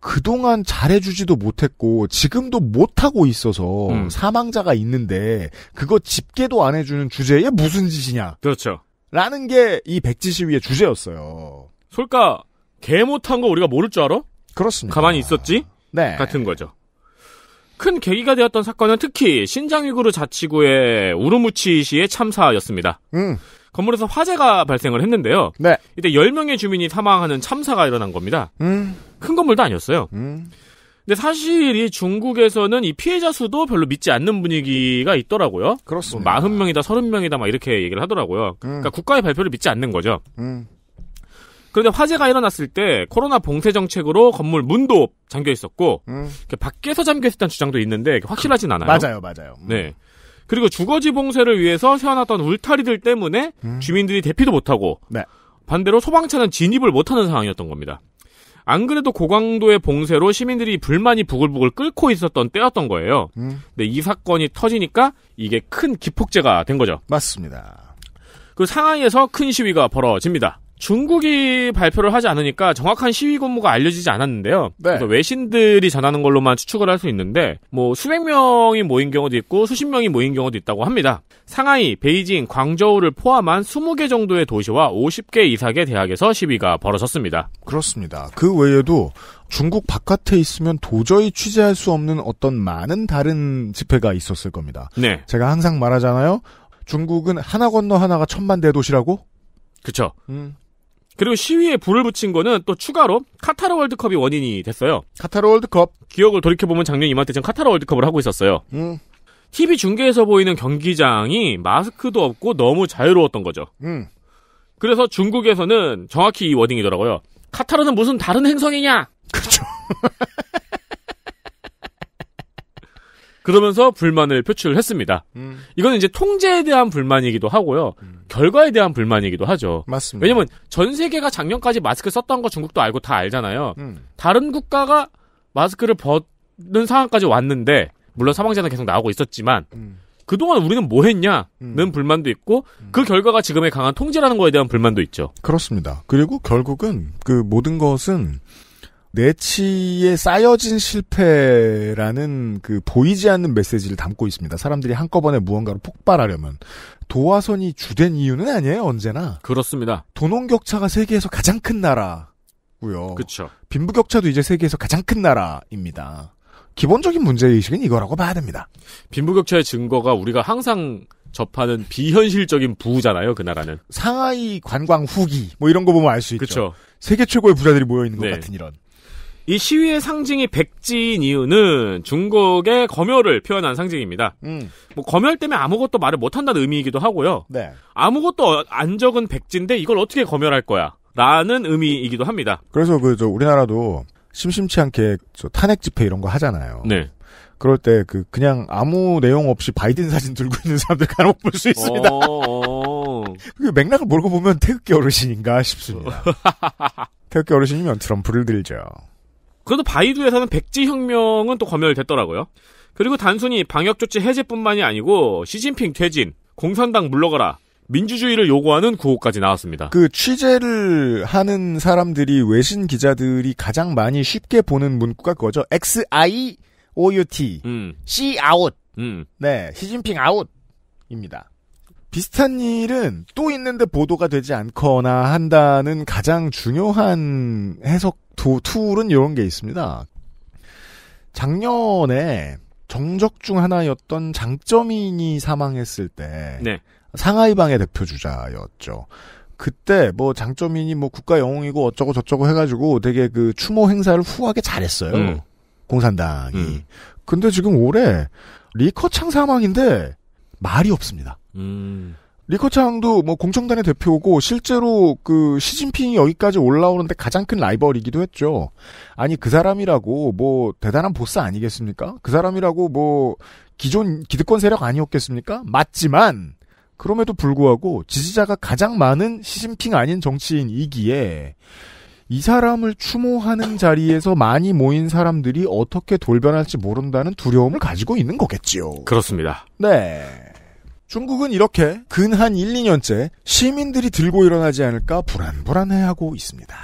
Speaker 3: 그동안 잘해주지도 못했고 지금도 못하고 있어서
Speaker 4: 음.
Speaker 3: 사망자가 있는데 그거 집계도 안 해주는 주제에 무슨 짓이냐?
Speaker 4: 그렇죠.
Speaker 3: 라는 게 이 백지 시위의 주제였어요.
Speaker 4: 솔까 개 못한 거 우리가 모를 줄 알아?
Speaker 3: 그렇습니다.
Speaker 4: 가만히 있었지?
Speaker 3: 네.
Speaker 4: 같은 거죠. 큰 계기가 되었던 사건은 특히 신장위구르 자치구의 우르무치시의 참사였습니다.
Speaker 3: 음.
Speaker 4: 건물에서 화재가 발생을 했는데요.
Speaker 3: 네.
Speaker 4: 이때 10명의 주민이 사망하는 참사가 일어난 겁니다.
Speaker 3: 음.
Speaker 4: 큰 건물도 아니었어요.
Speaker 3: 음.
Speaker 4: 근데 사실 이 중국에서는 이 피해자 수도 별로 믿지 않는 분위기가 있더라고요.
Speaker 3: 그렇습니다.
Speaker 4: 뭐 40명이다, 30명이다 막 이렇게 얘기를 하더라고요. 그러니까 국가의 발표를 믿지 않는 거죠.
Speaker 3: 음.
Speaker 4: 그런데 화재가 일어났을 때 코로나 봉쇄 정책으로 건물 문도 잠겨 있었고
Speaker 3: 음.
Speaker 4: 밖에서 잠겨 있었다는 주장도 있는데 확실하진 않아요.
Speaker 3: 맞아요, 맞아요. 음.
Speaker 4: 네. 그리고 주거지 봉쇄를 위해서 세워놨던 울타리들 때문에 주민들이 대피도 못하고
Speaker 3: 네.
Speaker 4: 반대로 소방차는 진입을 못하는 상황이었던 겁니다. 안 그래도 고강도의 봉쇄로 시민들이 불만이 부글부글 끓고 있었던 때였던 거예요.
Speaker 3: 음.
Speaker 4: 근데 이 사건이 터지니까 이게 큰 기폭제가 된 거죠.
Speaker 3: 맞습니다.
Speaker 4: 그 상하이에서 큰 시위가 벌어집니다. 중국이 발표를 하지 않으니까 정확한 시위 군무가 알려지지 않았는데요. 그래서 외신들이 전하는 걸로만 추측을 할 수 있는데 뭐 수백 명이 모인 경우도 있고 수십 명이 모인 경우도 있다고 합니다. 상하이, 베이징, 광저우를 포함한 20개 정도의 도시와 50개 이상의 대학에서 시위가 벌어졌습니다.
Speaker 3: 그렇습니다. 그 외에도 중국 바깥에 있으면 도저히 취재할 수 없는 어떤 많은 다른 집회가 있었을 겁니다.
Speaker 4: 네.
Speaker 3: 제가 항상 말하잖아요. 중국은 하나 건너 하나가 천만 대도시라고?
Speaker 4: 그쵸.
Speaker 3: 음.
Speaker 4: 그리고 시위에 불을 붙인 거는 또 추가로 카타르 월드컵이 원인이 됐어요.
Speaker 3: 카타르 월드컵.
Speaker 4: 기억을 돌이켜보면 작년 이맘때쯤 카타르 월드컵을 하고 있었어요.
Speaker 3: 음.
Speaker 4: TV 중계에서 보이는 경기장이 마스크도 없고 너무 자유로웠던 거죠.
Speaker 3: 음.
Speaker 4: 그래서 중국에서는 정확히 이 워딩이더라고요. 카타르는 무슨 다른 행성이냐?
Speaker 3: 그렇죠.
Speaker 4: 그러면서 불만을 표출했습니다.
Speaker 3: 음.
Speaker 4: 이거는 이제 통제에 대한 불만이기도 하고요. 결과에 대한 불만이기도 하죠.
Speaker 3: 맞습니다.
Speaker 4: 왜냐면 전 세계가 작년까지 마스크 썼던 거 중국도 알고 다 알잖아요.
Speaker 3: 음.
Speaker 4: 다른 국가가 마스크를 벗는 상황까지 왔는데 물론 사망자는 계속 나오고 있었지만
Speaker 3: 음.
Speaker 4: 그동안 우리는 뭐 했냐는 불만도 있고 그 결과가 지금의 강한 통제라는 거에 대한 불만도 있죠.
Speaker 3: 그렇습니다. 그리고 결국은 그 모든 것은 내치에 쌓여진 실패라는 그 보이지 않는 메시지를 담고 있습니다. 사람들이 한꺼번에 무언가로 폭발하려면 도화선이 주된 이유는 아니에요. 언제나
Speaker 4: 그렇습니다.
Speaker 3: 도농 격차가 세계에서 가장 큰 나라. 고요.
Speaker 4: 그렇죠.
Speaker 3: 빈부 격차도 이제 세계에서 가장 큰 나라입니다. 기본적인 문제의식은 이거라고 봐야 됩니다.
Speaker 4: 빈부격차의 증거가 우리가 항상 접하는 비현실적인 부잖아요. 그 나라는.
Speaker 3: 상하이 관광 후기 뭐 이런 거 보면 알 수 있죠.
Speaker 4: 그쵸.
Speaker 3: 세계 최고의 부자들이 모여 있는 것
Speaker 4: 네.
Speaker 3: 같은 이런.
Speaker 4: 이 시위의 상징이 백지인 이유는 중국의 검열을 표현한 상징입니다.
Speaker 3: 음.
Speaker 4: 뭐 검열 때문에 아무것도 말을 못한다는 의미이기도 하고요.
Speaker 3: 네.
Speaker 4: 아무것도 안 적은 백지인데 이걸 어떻게 검열할 거야? 라는 의미이기도 합니다.
Speaker 3: 그래서 그 저 우리나라도 심심치 않게 저 탄핵 집회 이런 거 하잖아요.
Speaker 4: 네.
Speaker 3: 그럴 때 그 그냥 아무 내용 없이 바이든 사진 들고 있는 사람들 간혹 볼 수 있습니다.
Speaker 4: 어,
Speaker 3: 그 맥락을 모르고 보면 태극기 어르신인가 싶습니다. 태극기 어르신이면 트럼프를 들죠.
Speaker 4: 그래도 바이두에서는 백지혁명은 또 검열됐더라고요. 그리고 단순히 방역조치 해제뿐만이 아니고 시진핑 퇴진, 공산당 물러가라, 민주주의를 요구하는 구호까지 나왔습니다.
Speaker 3: 그 취재를 하는 사람들이 외신 기자들이 가장 많이 쉽게 보는 문구가 그거죠. X I O U T
Speaker 4: 음,
Speaker 3: C 아웃.
Speaker 4: 음.
Speaker 3: 네, 시진핑 아웃입니다. 비슷한 일은 또 있는데 보도가 되지 않거나 한다는 가장 중요한 해석 두, 툴은 이런 게 있습니다. 작년에 정적 중 하나였던 장점인이 사망했을 때
Speaker 4: 네.
Speaker 3: 상하이방의 대표 주자였죠. 그때 뭐 장점인이 뭐 국가 영웅이고 어쩌고 저쩌고 해가지고 되게 그 추모 행사를 후하게 잘했어요.
Speaker 4: 음.
Speaker 3: 공산당이. 근데 지금 올해 리커창 사망인데 말이 없습니다.
Speaker 4: 음.
Speaker 3: 리커창도 뭐 공청단의 대표고 실제로 그 시진핑이 여기까지 올라오는데 가장 큰 라이벌이기도 했죠. 아니 그 사람이라고 뭐 대단한 보스 아니겠습니까? 그 사람이라고 뭐 기존 기득권 세력 아니었겠습니까? 맞지만 그럼에도 불구하고 지지자가 가장 많은 시진핑 아닌 정치인이기에 이 사람을 추모하는 자리에서 많이 모인 사람들이 어떻게 돌변할지 모른다는 두려움을 가지고 있는 거겠지요.
Speaker 4: 그렇습니다.
Speaker 3: 네. 중국은 이렇게 근한 1, 2년째 시민들이 들고 일어나지 않을까 불안불안해하고 있습니다.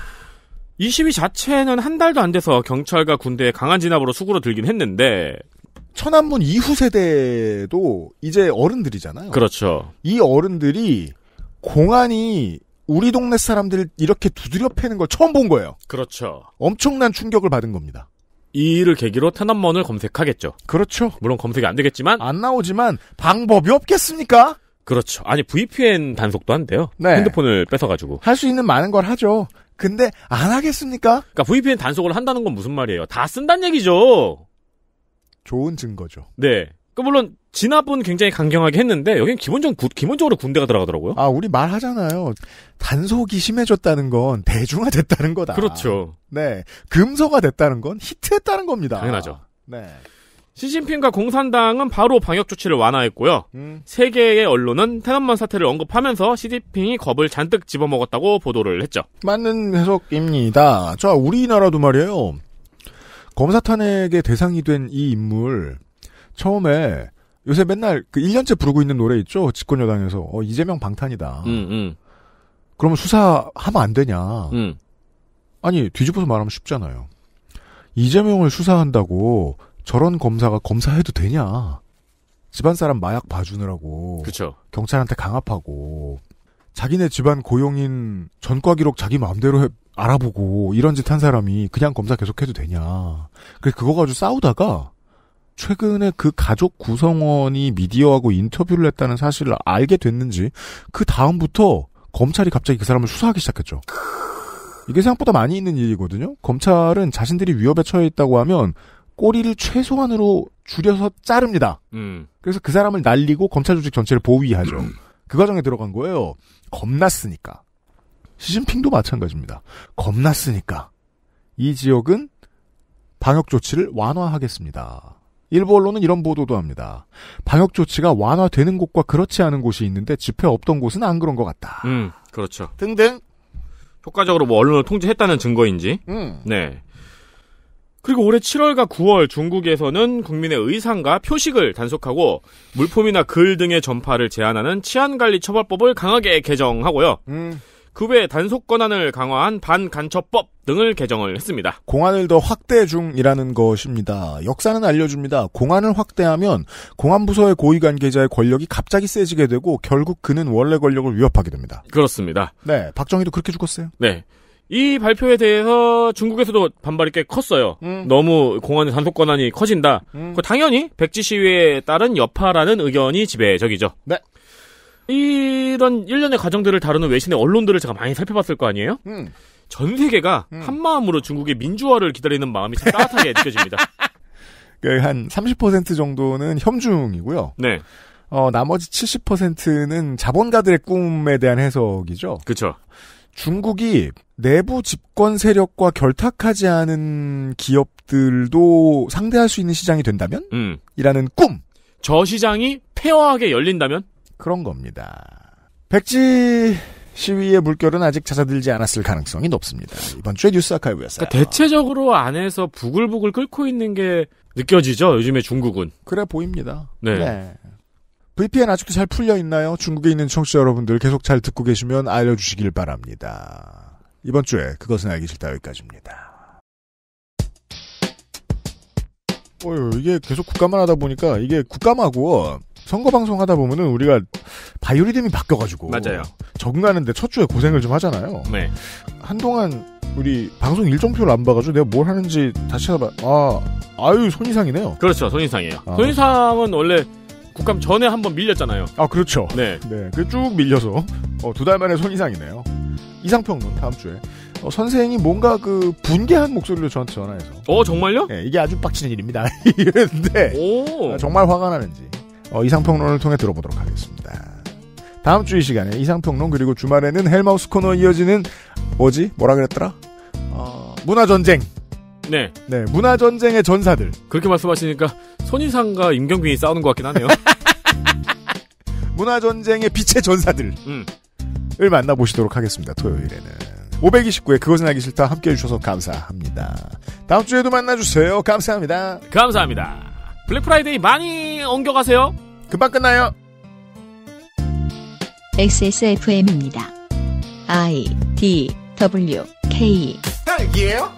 Speaker 4: 이 시위 자체는 한 달도 안 돼서 경찰과 군대의 강한 진압으로 수그러들긴 했는데
Speaker 3: 천안문 이후 세대도 이제 어른들이잖아요.
Speaker 4: 그렇죠.
Speaker 3: 이 어른들이 공안이 우리 동네 사람들을 이렇게 두드려 패는 걸 처음 본 거예요.
Speaker 4: 그렇죠.
Speaker 3: 엄청난 충격을 받은 겁니다.
Speaker 4: 이 일을 계기로 탄압먼을 검색하겠죠.
Speaker 3: 그렇죠.
Speaker 4: 물론 검색이 안 되겠지만
Speaker 3: 안 나오지만 방법이 없겠습니까?
Speaker 4: 그렇죠. 아니 VPN 단속도 한대요.
Speaker 3: 네.
Speaker 4: 핸드폰을 뺏어가지고.
Speaker 3: 할 수 있는 많은 걸 하죠. 근데 안 하겠습니까?
Speaker 4: 그러니까 VPN 단속을 한다는 건 무슨 말이에요? 다 쓴다는 얘기죠.
Speaker 3: 좋은 증거죠.
Speaker 4: 네. 그 물론 진압은 굉장히 강경하게 했는데 여기는 기본적 기본적으로 군대가 들어가더라고요.
Speaker 3: 아, 우리 말하잖아요. 단속이 심해졌다는 건 대중화 됐다는 거다.
Speaker 4: 그렇죠.
Speaker 3: 네. 금서가 됐다는 건 히트했다는 겁니다.
Speaker 4: 당연하죠.
Speaker 3: 네.
Speaker 4: 시진핑과 공산당은 바로 방역 조치를 완화했고요.
Speaker 3: 음.
Speaker 4: 세계의 언론은 테넌먼 사태를 언급하면서 시진핑이 겁을 잔뜩 집어먹었다고 보도를 했죠.
Speaker 3: 맞는 해석입니다. 자, 우리나라도 말이에요. 검사 탄핵의 대상이 된 이 인물, 처음에 요새 맨날 그 1년째 부르고 있는 노래 있죠? 집권여당에서. 어, 이재명 방탄이다.
Speaker 4: 음, 음,
Speaker 3: 그러면 수사하면 안 되냐.
Speaker 4: 음.
Speaker 3: 아니, 뒤집어서 말하면 쉽잖아요. 이재명을 수사한다고 저런 검사가 검사해도 되냐. 집안 사람 마약 봐주느라고.
Speaker 4: 그렇죠.
Speaker 3: 경찰한테 강압하고. 자기네 집안 고용인 전과 기록 자기 마음대로 해- 알아보고 이런 짓 한 사람이 그냥 검사 계속해도 되냐. 그래서 그거 가지고 싸우다가 최근에 그 가족 구성원이 미디어하고 인터뷰를 했다는 사실을 알게 됐는지 그 다음부터 검찰이 갑자기 그 사람을 수사하기 시작했죠. 이게 생각보다 많이 있는 일이거든요. 검찰은 자신들이 위협에 처해 있다고 하면 꼬리를 최소한으로 줄여서 자릅니다.
Speaker 4: 음.
Speaker 3: 그래서 그 사람을 날리고 검찰 조직 전체를 보위하죠. 그 과정에 들어간 거예요. 겁났으니까. 시진핑도 마찬가지입니다. 겁났으니까. 이 지역은 방역 조치를 완화하겠습니다. 일부 언론은 이런 보도도 합니다. 방역 조치가 완화되는 곳과 그렇지 않은 곳이 있는데 집회 없던 곳은 안 그런 것 같다.
Speaker 4: 음, 그렇죠.
Speaker 3: 등등.
Speaker 4: 효과적으로 뭐 언론을 통제했다는 증거인지.
Speaker 3: 음.
Speaker 4: 네. 그리고 올해 7월과 9월 중국에서는 국민의 의상과 표식을 단속하고 물품이나 글 등의 전파를 제한하는 치안관리처벌법을 강하게 개정하고요.
Speaker 3: 음.
Speaker 4: 그 외에 단속 권한을 강화한 반간첩법 등을 개정을 했습니다.
Speaker 3: 공안을 더 확대 중이라는 것입니다. 역사는 알려줍니다. 공안을 확대하면 공안부서의 고위 관계자의 권력이 갑자기 세지게 되고 결국 그는 원래 권력을 위협하게 됩니다.
Speaker 4: 그렇습니다.
Speaker 3: 네, 박정희도 그렇게 죽었어요.
Speaker 4: 네. 이 발표에 대해서 중국에서도 반발이 꽤 컸어요. 너무 공안의 단속 권한이 커진다. 그 당연히 백지 시위에 따른 여파라는 의견이 지배적이죠.
Speaker 3: 네.
Speaker 4: 이런 일련의 과정들을 다루는 외신의 언론들을 제가 많이 살펴봤을 거 아니에요?
Speaker 3: 음.
Speaker 4: 전 세계가 한 마음으로 중국의 민주화를 기다리는 마음이 참 따뜻하게 느껴집니다.
Speaker 3: 그한30% 정도는 협중이고요.
Speaker 4: 네.
Speaker 3: 어, 나머지 70%는 자본가들의 꿈에 대한 해석이죠.
Speaker 4: 그렇죠.
Speaker 3: 중국이 내부 집권 세력과 결탁하지 않은 기업들도 상대할 수 있는 시장이 된다면?
Speaker 4: 음.
Speaker 3: 이라는 꿈.
Speaker 4: 저 시장이 페어하게 열린다면?
Speaker 3: 그런 겁니다. 백지 시위의 물결은 아직 잦아들지 않았을 가능성이 높습니다. 이번 주에 뉴스 아카이브였어요.
Speaker 4: 그러니까 대체적으로 안에서 부글부글 끓고 있는 게 느껴지죠. 요즘에 중국은.
Speaker 3: 그래 보입니다.
Speaker 4: 네.
Speaker 3: VPN 아직도 잘 풀려 있나요? 중국에 있는 청취자 여러분들 계속 잘 듣고 계시면 알려주시길 바랍니다. 이번 주에 그것은 알기 싫다 여기까지입니다. 어휴, 이게 계속 국감만 하다 보니까 이게 국감하고 선거 방송 하다 보면은 우리가 바이오리듬이 바뀌어가지고
Speaker 4: 맞아요.
Speaker 3: 적응하는데 첫 주에 고생을 좀 하잖아요.
Speaker 4: 네.
Speaker 3: 한동안 우리 방송 일정표를 안 봐가지고 내가 뭘 하는지 다시 찾아봐. 아, 아유 손이상이네요.
Speaker 4: 그렇죠. 손이상이에요.
Speaker 3: 아.
Speaker 4: 손이상은 원래 국감 전에 한번 밀렸잖아요.
Speaker 3: 아 그렇죠.
Speaker 4: 네.
Speaker 3: 네, 그 쭉 밀려서 두달 만에 손이상이네요. 이상평론 다음 주에 어, 선생이 뭔가 그 분개한 목소리로 저한테 전화해서
Speaker 4: 어 정말요?
Speaker 3: 네, 이게 아주 빡치는 일입니다. 이랬는데
Speaker 4: 오.
Speaker 3: 아, 정말 화가 나는지 어, 이상평론을 통해 들어보도록 하겠습니다. 다음 주 이 시간에 이상평론 그리고 주말에는 헬마우스 코너 이어지는 뭐지? 뭐라 그랬더라? 어, 문화전쟁.
Speaker 4: 네.
Speaker 3: 네, 문화전쟁의 전사들.
Speaker 4: 그렇게 말씀하시니까 손이상과 임경빈이 싸우는 것 같긴 하네요.
Speaker 3: 문화전쟁의 빛의 전사들.
Speaker 4: 음.
Speaker 3: 을 만나보시도록 하겠습니다. 토요일에는. 529회 그것은 알기 싫다 함께 해주셔서 감사합니다. 다음 주에도 만나주세요. 감사합니다.
Speaker 4: 감사합니다. 블랙 프라이데이 많이 옮겨가세요.
Speaker 3: 금방 끝나요.
Speaker 14: XSFM입니다. I D W K
Speaker 2: 딸기예요?